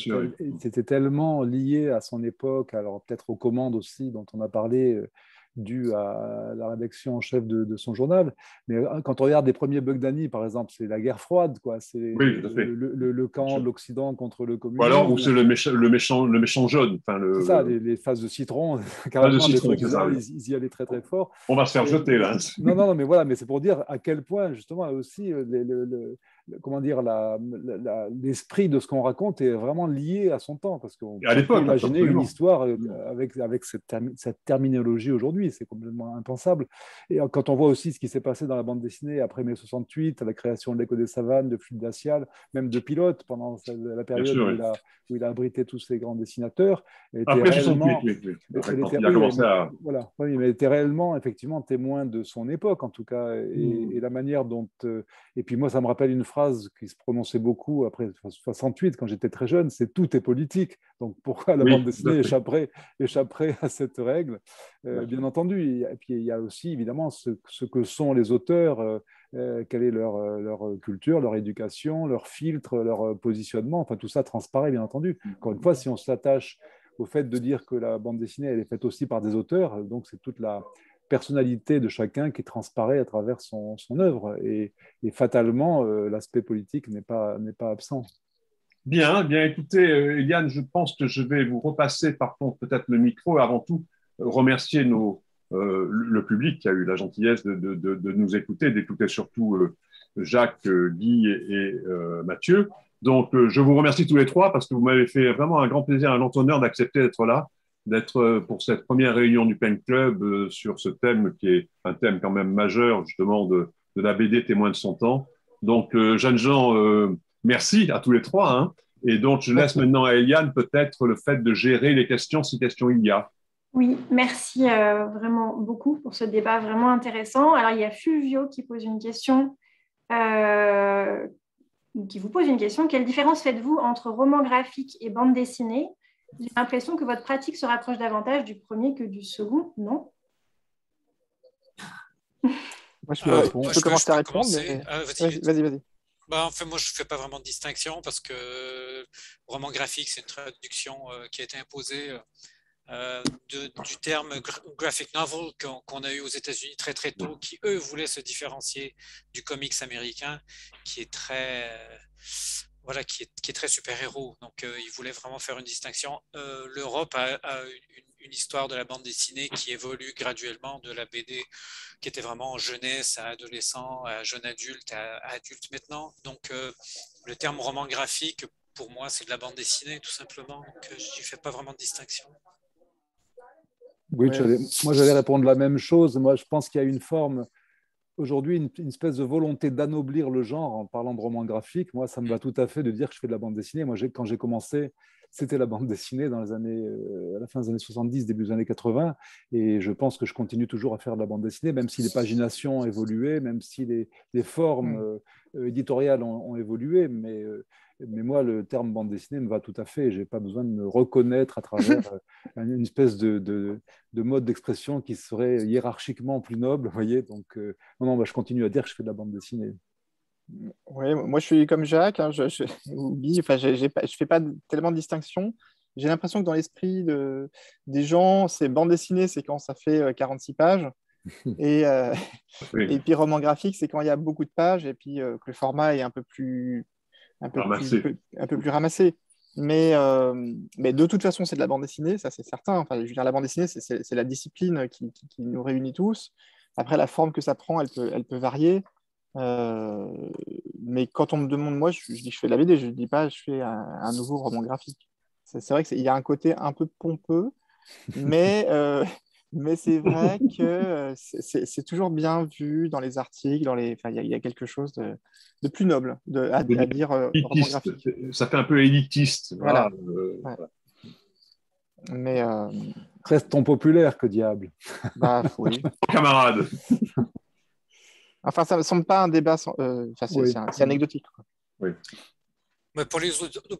c'était tellement lié à son époque, alors peut-être aux commandes aussi dont on a parlé, euh, dû à la rédaction en chef de, son journal. Mais euh, quand on regarde les premiers Bugdani, par exemple, c'est la guerre froide, quoi. C'est le, camp de l'Occident contre le communisme. Ou alors, ou c'est le méchant, le, méchant, le méchant jaune. Enfin, le, c'est ça, les, phases de citron. Carrément, de citron, ça, ils, y allaient très, très fort. On va se faire jeter, là. Non, non, non, mais voilà, mais c'est pour dire à quel point, justement, aussi, euh, le, comment dire, l'esprit de ce qu'on raconte est vraiment lié à son temps, parce qu'on peut imaginer une histoire euh, avec, avec cette, cette terminologie aujourd'hui, c'est complètement impensable. Et euh, quand on voit aussi ce qui s'est passé dans la bande dessinée après mai 68, à la création de l'écho des savanes, de Fluide glacial, même de Pilote, pendant la période où, il a, où, il a, abrité tous ces grands dessinateurs. Après 68, oui, il a commencé à... Voilà, mais était réellement, effectivement, témoin de son époque, en tout cas, et, et la manière dont... Euh, et puis moi, ça me rappelle une phrase qui se prononçait beaucoup après 68, quand j'étais très jeune, c'est tout est politique. Donc pourquoi la bande dessinée échapperait, échapperait, à cette règle? Euh, Bien entendu. Et puis il y a aussi évidemment ce, que sont les auteurs, euh, euh, quelle est leur, leur, culture, leur éducation, leur filtre, leur positionnement. Enfin tout ça transparaît bien entendu. Encore une fois, si on s'attache au fait de dire que la bande dessinée elle est faite aussi par des auteurs, donc c'est toute la personnalité de chacun qui transparaît à travers son, œuvre. Et, fatalement, euh, l'aspect politique n'est pas, pas absent. Bien, bien écoutez, euh, Eliane, je pense que je vais vous repasser par contre peut-être le micro. Avant tout, euh, remercier nos, le public qui a eu la gentillesse de, de, de, nous écouter, d'écouter surtout Jacques, Guy et, Mathieu. Donc, je vous remercie tous les trois parce que vous m'avez fait vraiment un grand plaisir, un grand honneur d'accepter d'être là d'être euh, pour cette première réunion du Pen Club euh, sur ce thème qui est un thème quand même majeur justement de, de la BD témoin de son temps. Donc, euh, jeunes gens, merci à tous les trois. Hein. Et donc, je laisse maintenant à Eliane peut-être le fait de gérer les questions si questions il y a. Oui, merci vraiment beaucoup pour ce débat vraiment intéressant. Alors, il y a Fulvio qui pose une question, qui vous pose une question. Quelle différence faites-vous entre roman graphique et bande dessinée? J'ai l'impression que votre pratique se rapproche davantage du premier que du second, non? Moi, je peux, euh, commencer à répondre. Euh, vas-y, vas-y. Bah, en fait, moi, je ne fais pas vraiment de distinction parce que roman graphique, c'est une traduction euh, qui a été imposée du terme graphic novel qu'on a eu aux États-Unis très très tôt, qui eux voulaient se différencier du comics américain, qui est très voilà, qui est, très super-héros. Donc, euh, il voulait vraiment faire une distinction. Euh, L'Europe a, une, histoire de la bande dessinée qui évolue graduellement de la BD qui était vraiment en jeunesse à adolescent, à jeune adulte, à, adulte maintenant. Donc, euh, le terme roman graphique, pour moi, c'est de la bande dessinée, tout simplement. Donc, je n'y fais pas vraiment de distinction. Oui, moi, j'allais répondre la même chose. Moi, je pense qu'il y a une forme aujourd'hui une, espèce de volonté d'anoblir le genre en parlant de roman graphique. Moi, ça me va tout à fait de dire que je fais de la bande dessinée. Moi, quand j'ai commencé, c'était la bande dessinée dans les années, euh, à la fin des années 70, début des années 80. Et je pense que je continue toujours à faire de la bande dessinée, même si les paginations ont évolué, même si les, les formes mm. euh, éditoriales ont, évolué. Mais euh, mais moi, le terme bande dessinée me va tout à fait. Je n'ai pas besoin de me reconnaître à travers euh, une espèce de, de, mode d'expression qui serait hiérarchiquement plus noble. Voyez Donc, euh, non, non, bah, je continue à dire que je fais de la bande dessinée. Oui, moi je suis comme Jacques, hein, je ne enfin, je fais pas tellement de distinction. J'ai l'impression que dans l'esprit de, des gens, c'est bande dessinée, c'est quand ça fait 46 euh, pages. et, et puis roman graphique, c'est quand il y a beaucoup de pages et puis que le format est un peu plus un peu, plus, un peu plus ramassé. Mais, euh, mais de toute façon, c'est de la bande dessinée, ça c'est certain. Enfin, je veux dire, la bande dessinée, c'est la discipline qui, qui, nous réunit tous. Après, la forme que ça prend, elle peut, elle peut varier. Euh, mais quand on me demande, moi, je, dis que je fais de la BD, je ne dis pas je fais un, nouveau roman graphique. C'est vrai qu'il y a un côté un peu pompeux, mais, euh, mais c'est vrai que euh, c'est toujours bien vu dans les articles, dans les... il y, a quelque chose de, de plus noble de, à, dire. Euh, ça fait un peu élitiste. Voilà. Euh, mais reste ton populaire que diable. Bah, oui. Camarade. enfin, ça ne me semble pas un débat. c'est anecdotique. Oui pour, les,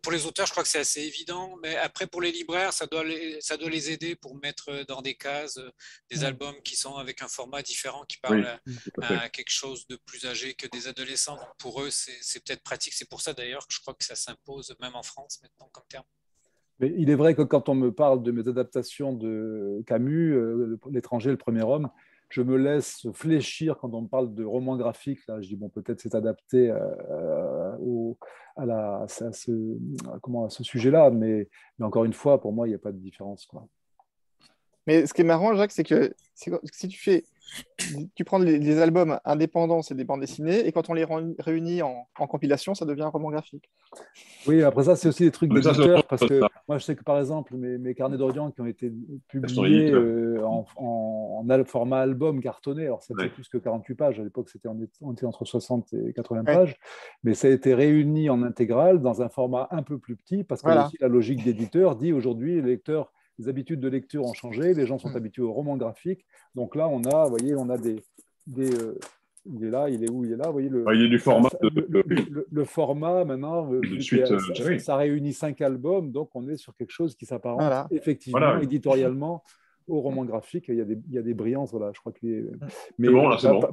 pour les auteurs, je crois que c'est assez évident. Mais après, pour les libraires, ça doit les, ça doit les aider pour mettre dans des cases euh, des albums qui sont avec un format différent, qui parlent à, quelque chose de plus âgé que des adolescents. pour eux, c'est peut-être pratique. C'est pour ça d'ailleurs que je crois que ça s'impose même en France maintenant comme terme. Mais il est vrai que quand on me parle de mes adaptations de Camus, euh, L'étranger, le premier homme, je me laisse fléchir quand on me parle de roman graphique. Là, je dis, bon, peut-être c'est adapté euh, au, à, ce, sujet-là, mais, encore une fois, pour moi, il n'y a pas de différence. Mais ce qui est marrant, Jacques, c'est que si tu fais tu prends les, albums indépendants, c'est des bandes dessinées, et quand on les réunit en, compilation, ça devient un roman graphique. Oui, après ça, c'est aussi des trucs d'éditeurs, parce que moi, je sais que par exemple, mes, carnets d'Orient qui ont été publiés euh, en, format album cartonné, alors ça fait plus que 48 pages, à l'époque, c'était entre 60 et 80 pages, mais ça a été réuni en intégrale dans un format un peu plus petit, parce que aussi, la logique d'éditeur dit aujourd'hui, les lecteurs les habitudes de lecture ont changé, les gens sont mm. habitués au roman graphique. Donc là, on a, vous voyez, on a des, des euh, il est là, il est où, il est là, vous voyez le. Ah, il y a du format. Le, format maintenant, euh, euh, ça, réunit cinq albums, donc on est sur quelque chose qui s'apparente effectivement éditorialement au roman graphique, il y a des, il y a des brillances, voilà, je crois que mm. mais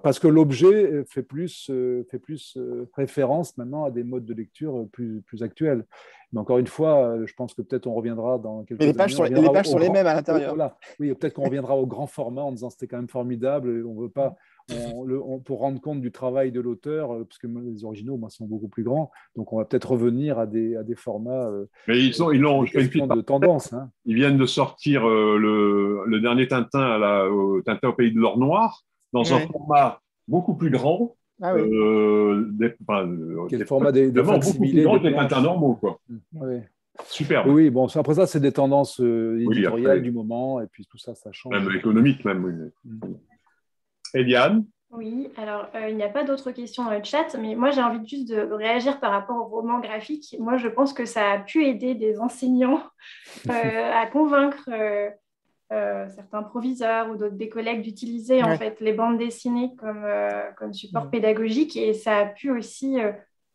parce que l'objet fait plus, euh, fait plus euh, référence maintenant à des modes de lecture plus, plus actuels. Mais encore une fois, euh, je pense que peut-être on reviendra dans quelques mais les pages, sont, les, pages sont les mêmes à l'intérieur. Voilà. Oui, peut-être qu'on reviendra au grand format en disant c'était quand même formidable, on veut pas pour rendre compte du travail de l'auteur, euh, parce que les originaux moi, sont beaucoup plus grands, donc on va peut-être revenir à des, à des formats. Euh, Mais ils sont, ils l'ont de tendance. Hein. Ils viennent de sortir euh, le, le, dernier Tintin à la, au Tintin au pays de l'or noir dans un format beaucoup plus grand. Ah oui. des, Quel format des, des beaucoup plus grand que les Tintins normaux, quoi. Mm. Oui. Super. Oui, bon, après ça, c'est des tendances éditoriales du moment, et puis tout ça, ça change. Même économique, même, oui. Mm. Eliane oui, alors euh, il n'y a pas d'autres questions dans le chat, mais moi j'ai envie juste de réagir par rapport au roman graphique. Moi je pense que ça a pu aider des enseignants euh, à convaincre euh, certains proviseurs ou d'autres des collègues d'utiliser en fait les bandes dessinées comme, comme support mm. pédagogique et ça a pu aussi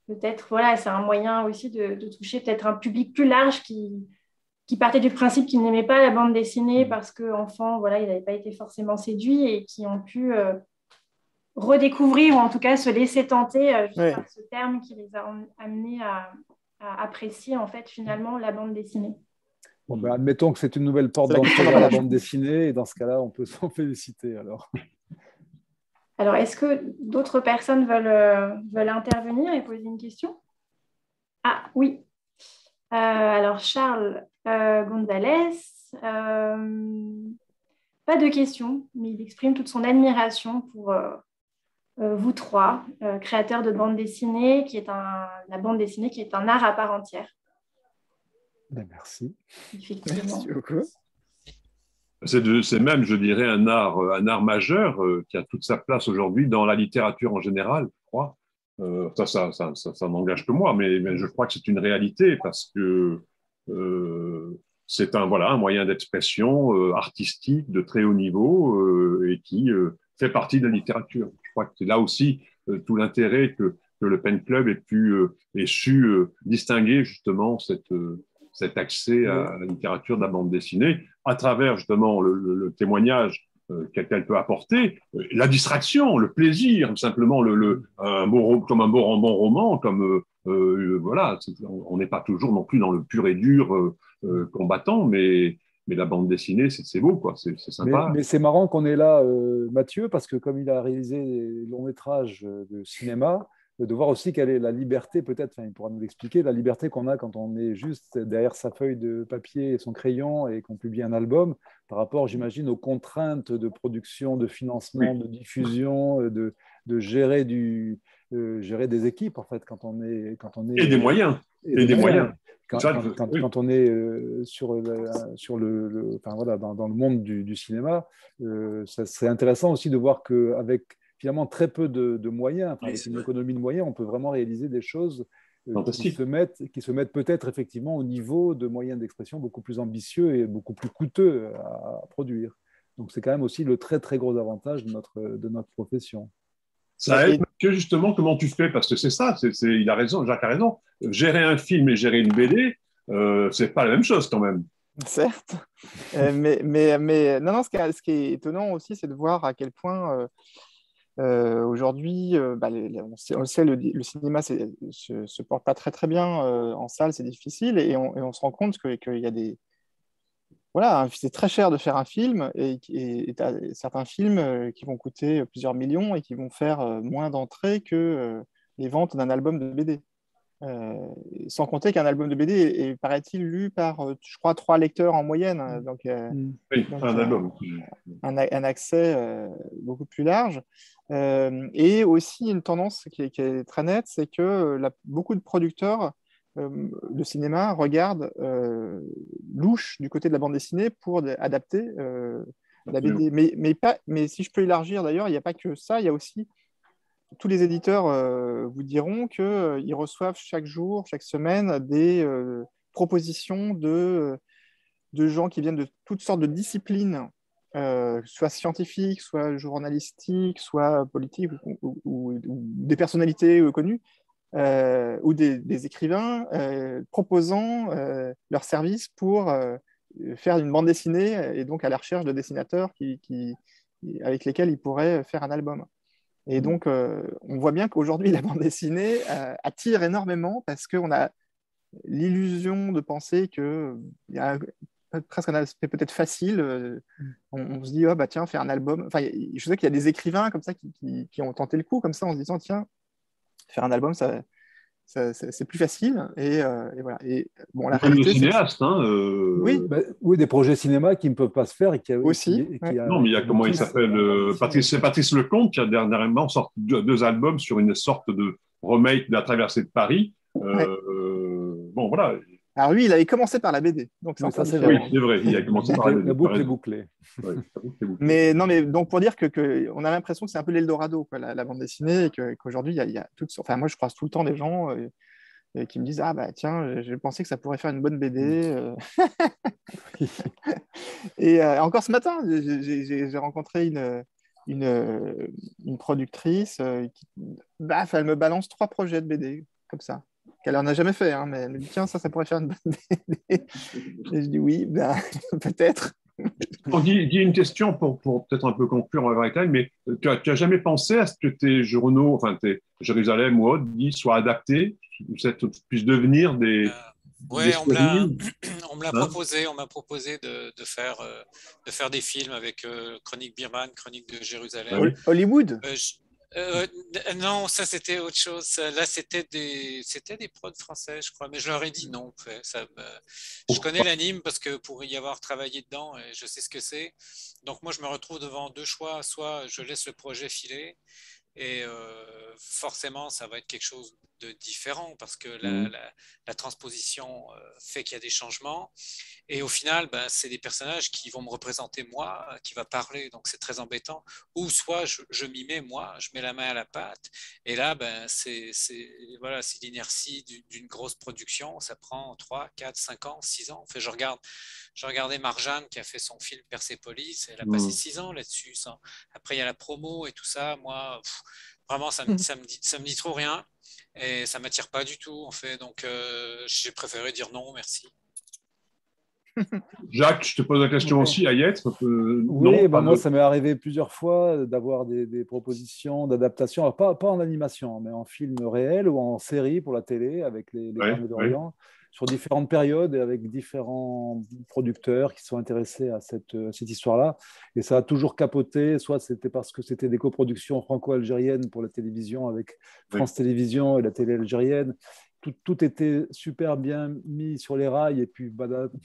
peut-être, voilà, c'est un moyen aussi de, de toucher peut-être un public plus large qui, qui partait du principe qu'ils n'aimaient pas la bande dessinée mm. parce qu'enfant, voilà, il n'avait pas été forcément séduit et qui ont pu euh, redécouvrir ou en tout cas se laisser tenter euh, par ce terme qui les a amenés à, apprécier en fait finalement la bande dessinée. Bon, ben, admettons que c'est une nouvelle porte d'entrée dans la bande dessinée, et dans ce cas-là, on peut s'en féliciter alors. Alors, est-ce que d'autres personnes veulent, euh, veulent intervenir et poser une question? Ah oui. Euh, alors, Charles Gonzalez, pas de question, mais il exprime toute son admiration pour vous trois, créateurs de bande dessinée, qui est un, la bande dessinée qui est un art à part entière. Ben, merci. Merci beaucoup. C'est même, je dirais, un art, un art majeur euh, qui a toute sa place aujourd'hui dans la littérature en général, je crois. Euh, ça, ça, ça, ça n'engage que moi, mais, je crois que c'est une réalité parce que euh, c'est un, voilà, un moyen d'expression artistique de très haut niveau et qui fait partie de la littérature. Je crois que c'est là aussi tout l'intérêt que, que, le Pen Club ait pu ait su distinguer justement cette cet accès à la littérature de la bande dessinée à travers justement le, témoignage euh, qu'elle peut apporter, euh, la distraction, le plaisir, simplement le, un bon, comme un bon, bon roman, comme euh, voilà, on n'est pas toujours non plus dans le pur et dur combattant, mais mais la bande dessinée, c'est beau, quoi. C'est sympa. Mais, c'est marrant qu'on est là, Mathieu, parce que comme il a réalisé des longs métrages de cinéma, de voir aussi quelle est la liberté, peut-être, enfin, il pourra nous l'expliquer, la liberté qu'on a quand on est juste derrière sa feuille de papier et son crayon et qu'on publie un album, par rapport, j'imagine, aux contraintes de production, de financement, de diffusion, euh, de, de gérer, du, euh, gérer des équipes, en fait, quand on est... Quand on est et des moyens. Et, des, moyens. Quand, quand, on est euh, sur, sur le, enfin, voilà, dans, dans, le monde du, du cinéma, ça serait intéressant aussi de voir qu'avec finalement très peu de, moyens. avec une économie de moyens, on peut vraiment réaliser des choses euh, qui se mettent, qui se mettent peut-être effectivement au niveau de moyens d'expression beaucoup plus ambitieux et beaucoup plus coûteux à, produire. Donc c'est quand même aussi le très très gros avantage de notre, de notre profession. Ça aide que justement comment tu fais? Parce que c'est ça, c'est, il a raison, Jacques a raison. Gérer un film et gérer une BD, euh, c'est pas la même chose quand même. Certes, euh, mais, mais, mais non, non, ce qui, est, ce qui est étonnant aussi, c'est de voir à quel point euh, euh, aujourd'hui, bah, on, sait, le, sait, le, cinéma ne se, porte pas très très bien en salle, c'est difficile, et on, se rend compte qu'il y a des... Voilà, c'est très cher de faire un film, et, et, certains films qui vont coûter plusieurs millions et qui vont faire moins d'entrées que les ventes d'un album de BD. Euh, sans compter qu'un album de BD est, paraît-il, lu par, euh, je crois, trois lecteurs en moyenne. Hein, donc, euh, mm. oui, un album. Un, accès beaucoup plus large. et aussi, une tendance qui est, très nette, c'est que beaucoup de producteurs de cinéma regardent louche du côté de la bande dessinée pour adapter la BD. Mais, mais, pas, mais si je peux élargir, d'ailleurs, il n'y a pas que ça, il y a aussi tous les éditeurs euh, vous diront qu'ils euh, reçoivent chaque jour, chaque semaine, des euh, propositions de, de gens qui viennent de toutes sortes de disciplines, soit scientifiques, soit journalistiques, soit politiques, ou, des personnalités connues, ou des, écrivains, proposant leurs services pour faire une bande dessinée et donc à la recherche de dessinateurs qui, avec lesquels ils pourraient faire un album. Et mm. donc, euh, on voit bien qu'aujourd'hui, la bande dessinée euh, attire énormément parce qu'on a l'illusion de penser qu'il y a presque un aspect peut-être facile. Euh. On, se dit, oh, bah, tiens, faire un album. Enfin, je sais qu'il y a des écrivains comme ça qui, qui, ont tenté le coup, comme ça, en se disant, tiens, faire un album, ça, c'est plus facile. Et, euh, voilà. Et, bon, la réalité, cinéaste, hein, euh, oui. Bah, oui, des projets cinéma qui ne peuvent pas se faire. Et qui aussi. non, mais il y a comment il s'appelle euh, Patrice, C'est Patrice Lecomte qui a dernièrement sorti deux, albums sur une sorte de remake de la traversée de Paris. bon, voilà. Alors lui, il avait commencé par la BD. Donc ça, c'est vrai. Oui, c'est vrai. Il a commencé par la BD. La boucle est bouclée. mais non, mais donc pour dire que, on a l'impression que c'est un peu l'Eldorado, la, la, bande dessinée, et qu'aujourd'hui il y a, toutes. Enfin, moi, je croise tout le temps des gens euh, qui me disent ah bah tiens, j'ai pensé que ça pourrait faire une bonne BD. Euh. et euh, encore ce matin, j'ai rencontré une, une, une productrice qui, bah, elle me balance trois projets de BD comme ça qu'elle en a jamais fait, hein, mais elle me dit tiens ça, ça pourrait faire une bonne BD. Et je dis oui, ben, peut-être. On dit, une question pour, pour peut-être un peu conclure avec elle, mais tu n'as as jamais pensé à ce que tes journaux, enfin tes Jérusalem ou autres, soient adaptés, puissent devenir des, Oui, on me l'a proposé, on m'a proposé de, de, faire, de faire des films avec Chronique Birman, Chronique de Jérusalem. Hollywood? Euh, non, ça c'était autre chose. Là, c'était des, c'était des prods français, je crois. Mais je leur ai dit non. Ça, je connais l'anime parce que pour y avoir travaillé dedans, je sais ce que c'est. Donc moi, je me retrouve devant deux choix. Soit je laisse le projet filer, et euh, forcément, ça va être quelque chose de différent parce que la, mmh. la, transposition euh, fait qu'il y a des changements. Et au final, ben, c'est des personnages qui vont me représenter moi, qui va parler, donc c'est très embêtant. Ou soit je, je m'y mets moi, je mets la main à la pâte. Et là, ben, c'est voilà, l'inertie d'une grosse production. Ça prend 3, 4, 5 ans, 6 ans. En fait, je regarde, je regardais Marjane qui a fait son film Persepolis. Elle a passé 6 mmh. ans là-dessus. Après, il y a la promo et tout ça. Moi, vraiment, ça me, ça me, dit, ça me dit trop rien. Et ça ne m'attire pas du tout, en fait. Donc, euh, j'ai préféré dire non, merci. Jacques, je te pose la question aussi, Ayette. oui, bah, moi, ça m'est arrivé plusieurs fois d'avoir des, propositions d'adaptation, pas, pas en animation, mais en film réel ou en série pour la télé avec les, les d'Orient sur différentes périodes et avec différents producteurs qui sont intéressés à cette, cette histoire-là. Et ça a toujours capoté, soit c'était parce que c'était des coproductions franco-algériennes pour la télévision avec France Télévisions et la télé algérienne. Tout, tout, était super bien mis sur les rails et puis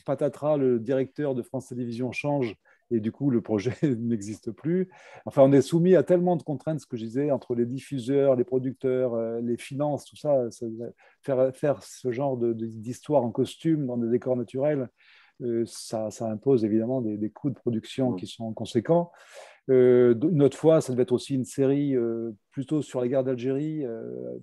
patatras, le directeur de France Télévisions change et du coup, le projet n'existe plus. Enfin, on est soumis à tellement de contraintes, ce que je disais, entre les diffuseurs, les producteurs, euh, les finances, tout ça. faire, faire ce genre d'histoire en costume dans des décors naturels, euh, ça, impose évidemment des, coûts de production qui sont conséquents. Euh, une autre fois, ça devait être aussi une série plutôt sur la guerre d'Algérie,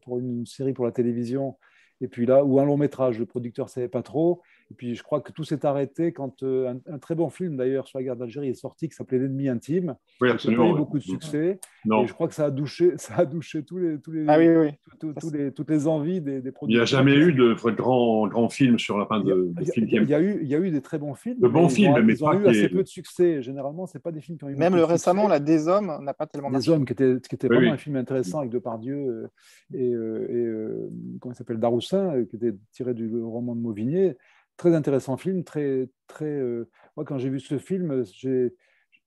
pour une série pour la télévision. Et puis là, ou un long métrage, le producteur ne savait pas trop. Et puis je crois que tout s'est arrêté quand euh, un, très bon film d'ailleurs sur la guerre d'Algérie est sorti qui s'appelait L'ennemi intime. Oui, absolument. Il a eu beaucoup de succès. Non. Et je crois que ça a douché, ça a douché tous les, tous les, ah, oui, oui. tous les, toutes les envies des, des producteurs. Il n'y a jamais eu de grands grand films sur la fin de, de films. Il y, a eu, il y a eu des très bons films. De bons films, mais ils ont, eu assez peu de succès. Généralement, c'est pas des films qui ont eu. Même le récemment, la Des Hommes n'a pas tellement. Des Hommes, qui était, qui était vraiment un film intéressant avec Depardieu euh, et, euh, et comment il s'appelle Daroussin, qui était tiré du roman de Mauvigné très intéressant film, très, très. Euh, moi, quand j'ai vu ce film, j'ai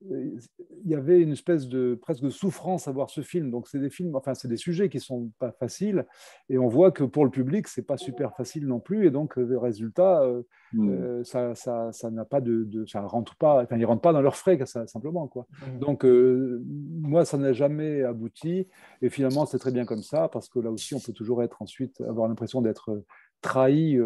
il y avait une espèce de presque de souffrance à voir ce film. Donc c'est des films, enfin c'est des sujets qui sont pas faciles, et on voit que pour le public c'est pas super facile non plus. Et donc le résultat, euh, hmm. euh, ça, ça, ça n'a pas de, ça rentre pas, enfin ils rentrent pas dans leurs frais ça, simplement quoi. Hmm. Donc moi ça n'a jamais abouti, et finalement c'est très bien comme ça parce que là aussi on peut toujours être ensuite avoir l'impression d'être trahi.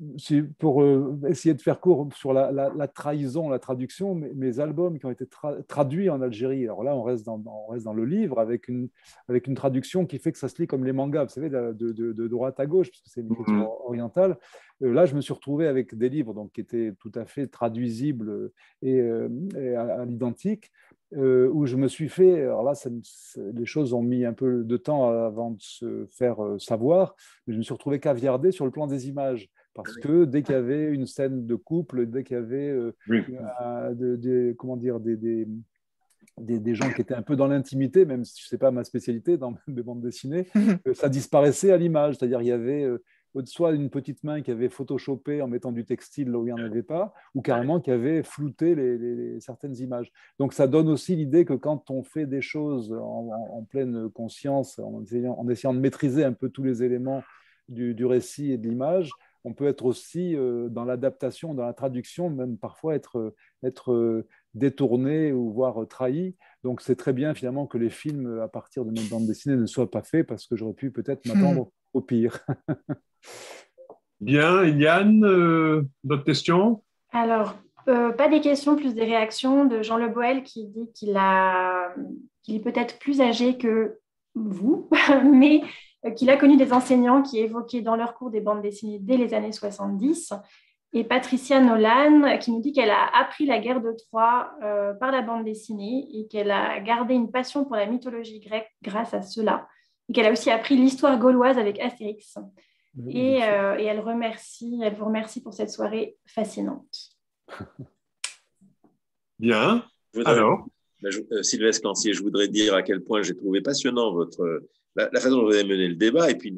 Euh, euh, pour euh, essayer de faire court sur la, trahison, la traduction, mes, albums qui ont été traduits en Algérie. Alors là, on reste dans, on reste dans le livre avec une, avec une traduction qui fait que ça se lit comme les mangas, vous savez, de, de, droite à gauche, parce que c'est une écriture mhm. orientale. là, je me suis retrouvé avec des livres donc, qui étaient tout à fait traduisibles et, à l'identique, euh, où je me suis fait, alors là, les choses ont mis un peu de temps avant de se faire euh, savoir, mais je me suis retrouvé caviardé sur le plan des images. Parce que dès qu'il y avait une scène de couple, dès qu'il y avait euh, comment dire, des, des, des, gens qui étaient un peu dans l'intimité, même si ce n'est pas ma spécialité dans mes bandes dessinées, ça disparaissait à l'image. C'est-à-dire il y avait soit une petite main qui avait photoshopé en mettant du textile là où il n'y en avait pas, ou carrément qui avait flouté les, certaines images. Donc ça donne aussi l'idée que quand on fait des choses en, pleine conscience, en essayant, en essayant, de maîtriser un peu tous les éléments du, récit et de l'image, on peut être aussi euh, dans l'adaptation, dans la traduction, même parfois être, être euh, détourné ou voire trahi. Donc c'est très bien finalement que les films à partir de mes bandes dessinées ne soient pas faits parce que j'aurais pu peut-être m'attendre au pire. Bien, Yann, euh, d'autres questions? Alors, euh, pas des questions, plus des réactions de Jean Le Boel qui dit qu'il a, qu'il est peut-être plus âgé que vous, mais qu'il a connu des enseignants qui évoquaient dans leur cours des bandes dessinées dès les années 70. Et Patricia Nolan qui nous dit qu'elle a appris la guerre de Troie euh, par la bande dessinée et qu'elle a gardé une passion pour la mythologie grecque grâce à cela et qu'elle a aussi appris l'histoire gauloise avec Astérix. Et, euh, et, elle, remercie, elle vous remercie pour cette soirée fascinante. Bien. Alors euh, Sylvestre Lancier, je voudrais dire à quel point j'ai trouvé passionnant votre, la, façon dont vous avez mené le débat et puis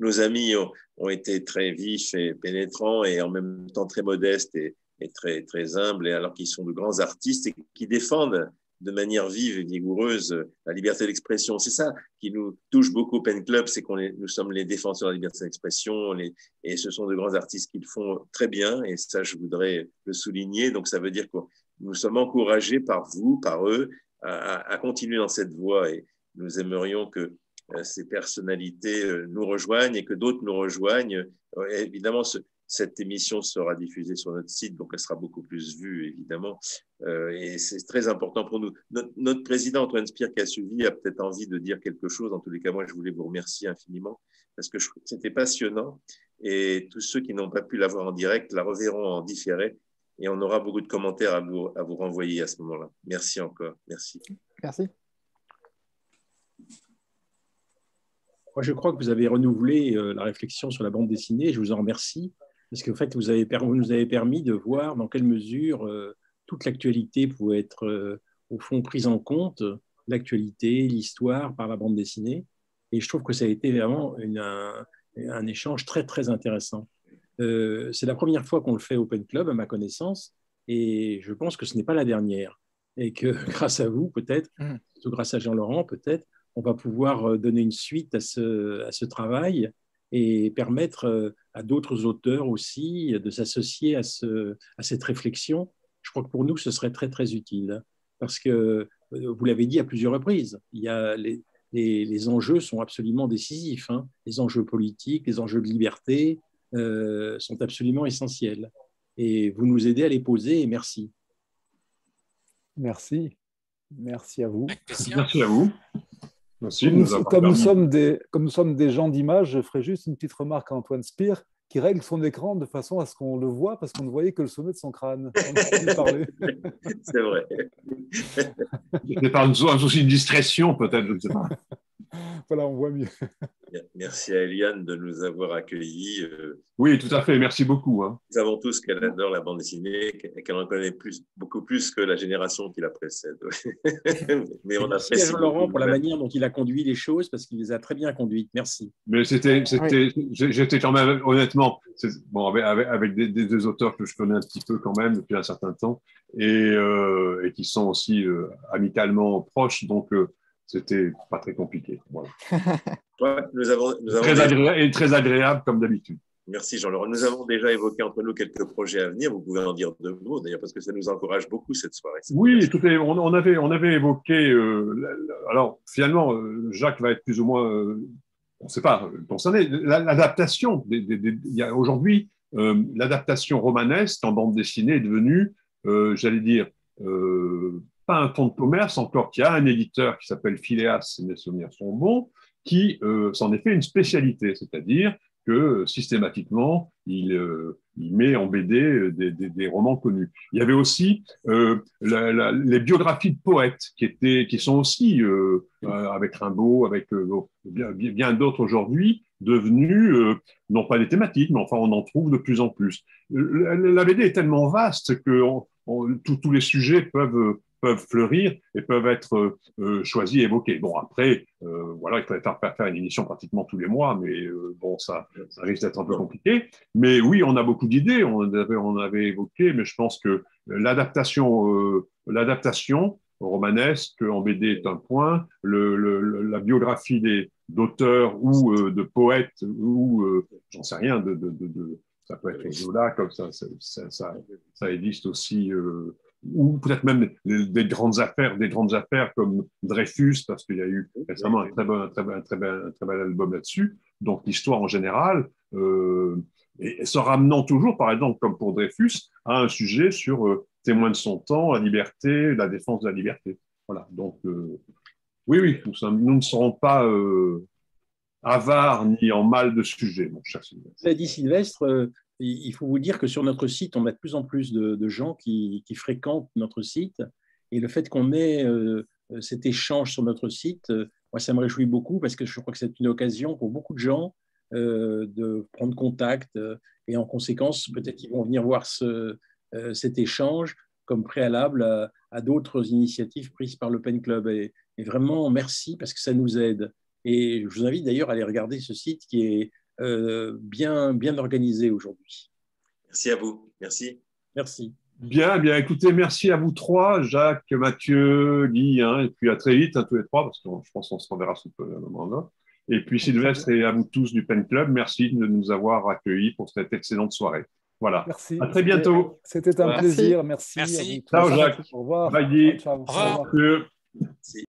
nos amis ont, été très vifs et pénétrants et en même temps très modestes et, très, très humbles, et alors qu'ils sont de grands artistes et qui défendent de manière vive et vigoureuse la liberté d'expression. C'est ça qui nous touche beaucoup au Pen Club, c'est qu'on nous sommes les défenseurs de la liberté d'expression et ce sont de grands artistes qui le font très bien et ça, je voudrais le souligner. Donc, ça veut dire que nous sommes encouragés par vous, par eux, à, continuer dans cette voie et nous aimerions que euh, ces personnalités euh, nous rejoignent et que d'autres nous rejoignent. Euh, évidemment, ce, cette émission sera diffusée sur notre site, donc elle sera beaucoup plus vue, évidemment. Euh, et c'est très important pour nous. Notre, président, Antoine Spire, qui a suivi, a peut-être envie de dire quelque chose. En tous les cas, moi, je voulais vous remercier infiniment parce que c'était passionnant. Et tous ceux qui n'ont pas pu la voir en direct la reverront en différé. Et on aura beaucoup de commentaires à vous, à vous renvoyer à ce moment-là. Merci encore. Merci. Merci. Moi, je crois que vous avez renouvelé euh, la réflexion sur la bande dessinée. Je vous en remercie parce que en fait, vous, avez, nous avez permis de voir dans quelle mesure euh, toute l'actualité pouvait être, euh, au fond, prise en compte, l'actualité, l'histoire par la bande dessinée. Et je trouve que ça a été vraiment un, échange très, très intéressant. Euh, c'est la première fois qu'on le fait Open Club, à ma connaissance, et je pense que ce n'est pas la dernière. Et que grâce à vous, peut-être, mmh. grâce à Jean-Laurent, peut-être, on va pouvoir donner une suite à ce, à ce travail et permettre euh, à d'autres auteurs aussi de s'associer à, ce, à cette réflexion. Je crois que pour nous, ce serait très, très utile parce que, euh, vous l'avez dit à plusieurs reprises, il y a les, les, enjeux sont absolument décisifs. Hein. Les enjeux politiques, les enjeux de liberté euh, sont absolument essentiels. Et vous nous aidez à les poser et merci. Merci. Merci à vous. Merci à vous comme, nous sommes des, comme nous sommes des gens d'image, je ferai juste une petite remarque à Antoine Spire qui règle son écran de façon à ce qu'on le voit parce qu'on ne voyait que le sommet de son crâne. C'est vrai. C'est pas un souci de discrétion, peut-être, je ne sais pas. voilà, on voit mieux. Merci à Eliane de nous avoir accueillis. Euh. Oui, tout à fait. Merci beaucoup. Hein. Nous savons tous qu'elle adore la bande dessinée, qu'elle en connaît plus, beaucoup plus que la génération qui la précède. Mais on a Merci à Laurent pour la manière dont il a conduit les choses, parce qu'il les a très bien conduites. Merci. Mais c'était, c'était, j'étais quand même, honnêtement, bon, avec, des, des, auteurs que je connais un petit peu quand même depuis un certain temps et, euh, et qui sont aussi euh, amicalement proches. Donc, c'était pas très compliqué. nous avons, très, agréable, et très agréable comme d'habitude. Merci Jean-Laurent. Nous avons déjà évoqué entre nous quelques projets à venir. Vous pouvez en dire deux mots d'ailleurs parce que ça nous encourage beaucoup cette soirée. Oui, tout est, on, avait, on avait évoqué. Euh, alors finalement, euh, Jacques va être plus ou moins, euh, on ne sait pas concerné. L'adaptation. Aujourd'hui, l'adaptation romanesque en bande dessinée est devenue, j'allais dire, pas un fonds de commerce encore, qui a un éditeur qui s'appelle Phileas, si mes souvenirs sont bons, qui euh, s'en est fait une spécialité, c'est-à-dire que euh, systématiquement, il, euh, il, met en BD des, romans connus. Il y avait aussi les biographies de poètes qui, étaient, qui sont aussi, avec Rimbaud, avec bien d'autres aujourd'hui, devenues, non pas des thématiques, mais enfin on en trouve de plus en plus. La, BD est tellement vaste que tous les sujets peuvent peuvent fleurir et peuvent être euh, choisis évoqués. Bon, après, euh, voilà, il faudrait faire, une émission pratiquement tous les mois, mais euh, bon, ça, risque d'être un peu compliqué. Mais oui, on a beaucoup d'idées, on avait, évoqué, mais je pense que l'adaptation, romanesque en BD est un point, la biographie des d'auteurs ou de poètes ou j'en sais rien ça peut être Zola comme ça, ça existe aussi ou peut-être même des grandes affaires, des grandes affaires comme Dreyfus, parce qu'il y a eu récemment un très bon, très, très, très bel album là-dessus. Donc l'histoire en général, euh, et se ramenant toujours, par exemple, comme pour Dreyfus, à un sujet sur euh, témoin de son temps, la liberté, la défense de la liberté. Voilà. Donc euh, oui, oui, nous, ne serons pas euh, avares ni en mal de sujet, mon cher Sylvestre. Dit Sylvestre, il faut vous dire que sur notre site, on a de plus en plus de, gens qui, fréquentent notre site. Et le fait qu'on ait euh, cet échange sur notre site, euh, moi, ça me réjouit beaucoup parce que je crois que c'est une occasion pour beaucoup de gens euh, de prendre contact. et en conséquence, peut-être qu'ils vont venir voir ce, cet échange comme préalable à, d'autres initiatives prises par l'Open Club. Et, vraiment, merci parce que ça nous aide. Et je vous invite d'ailleurs à aller regarder ce site qui est bien, bien organisé aujourd'hui. Merci à vous. Merci. Merci. Bien, bien, écoutez, merci à vous trois, Jacques, Mathieu, Guy, hein, et puis à très vite, à tous les trois, parce que je pense qu'on se reverra sous peu à un moment là. Et puis Sylvestre et à vous tous du Pen Club, merci de nous avoir accueillis pour cette excellente soirée. Voilà. Merci. À très bientôt. C'était un plaisir. Merci. Merci. Ciao, Jacques. Au revoir. Bye. Ciao. Au revoir. Au revoir. Merci.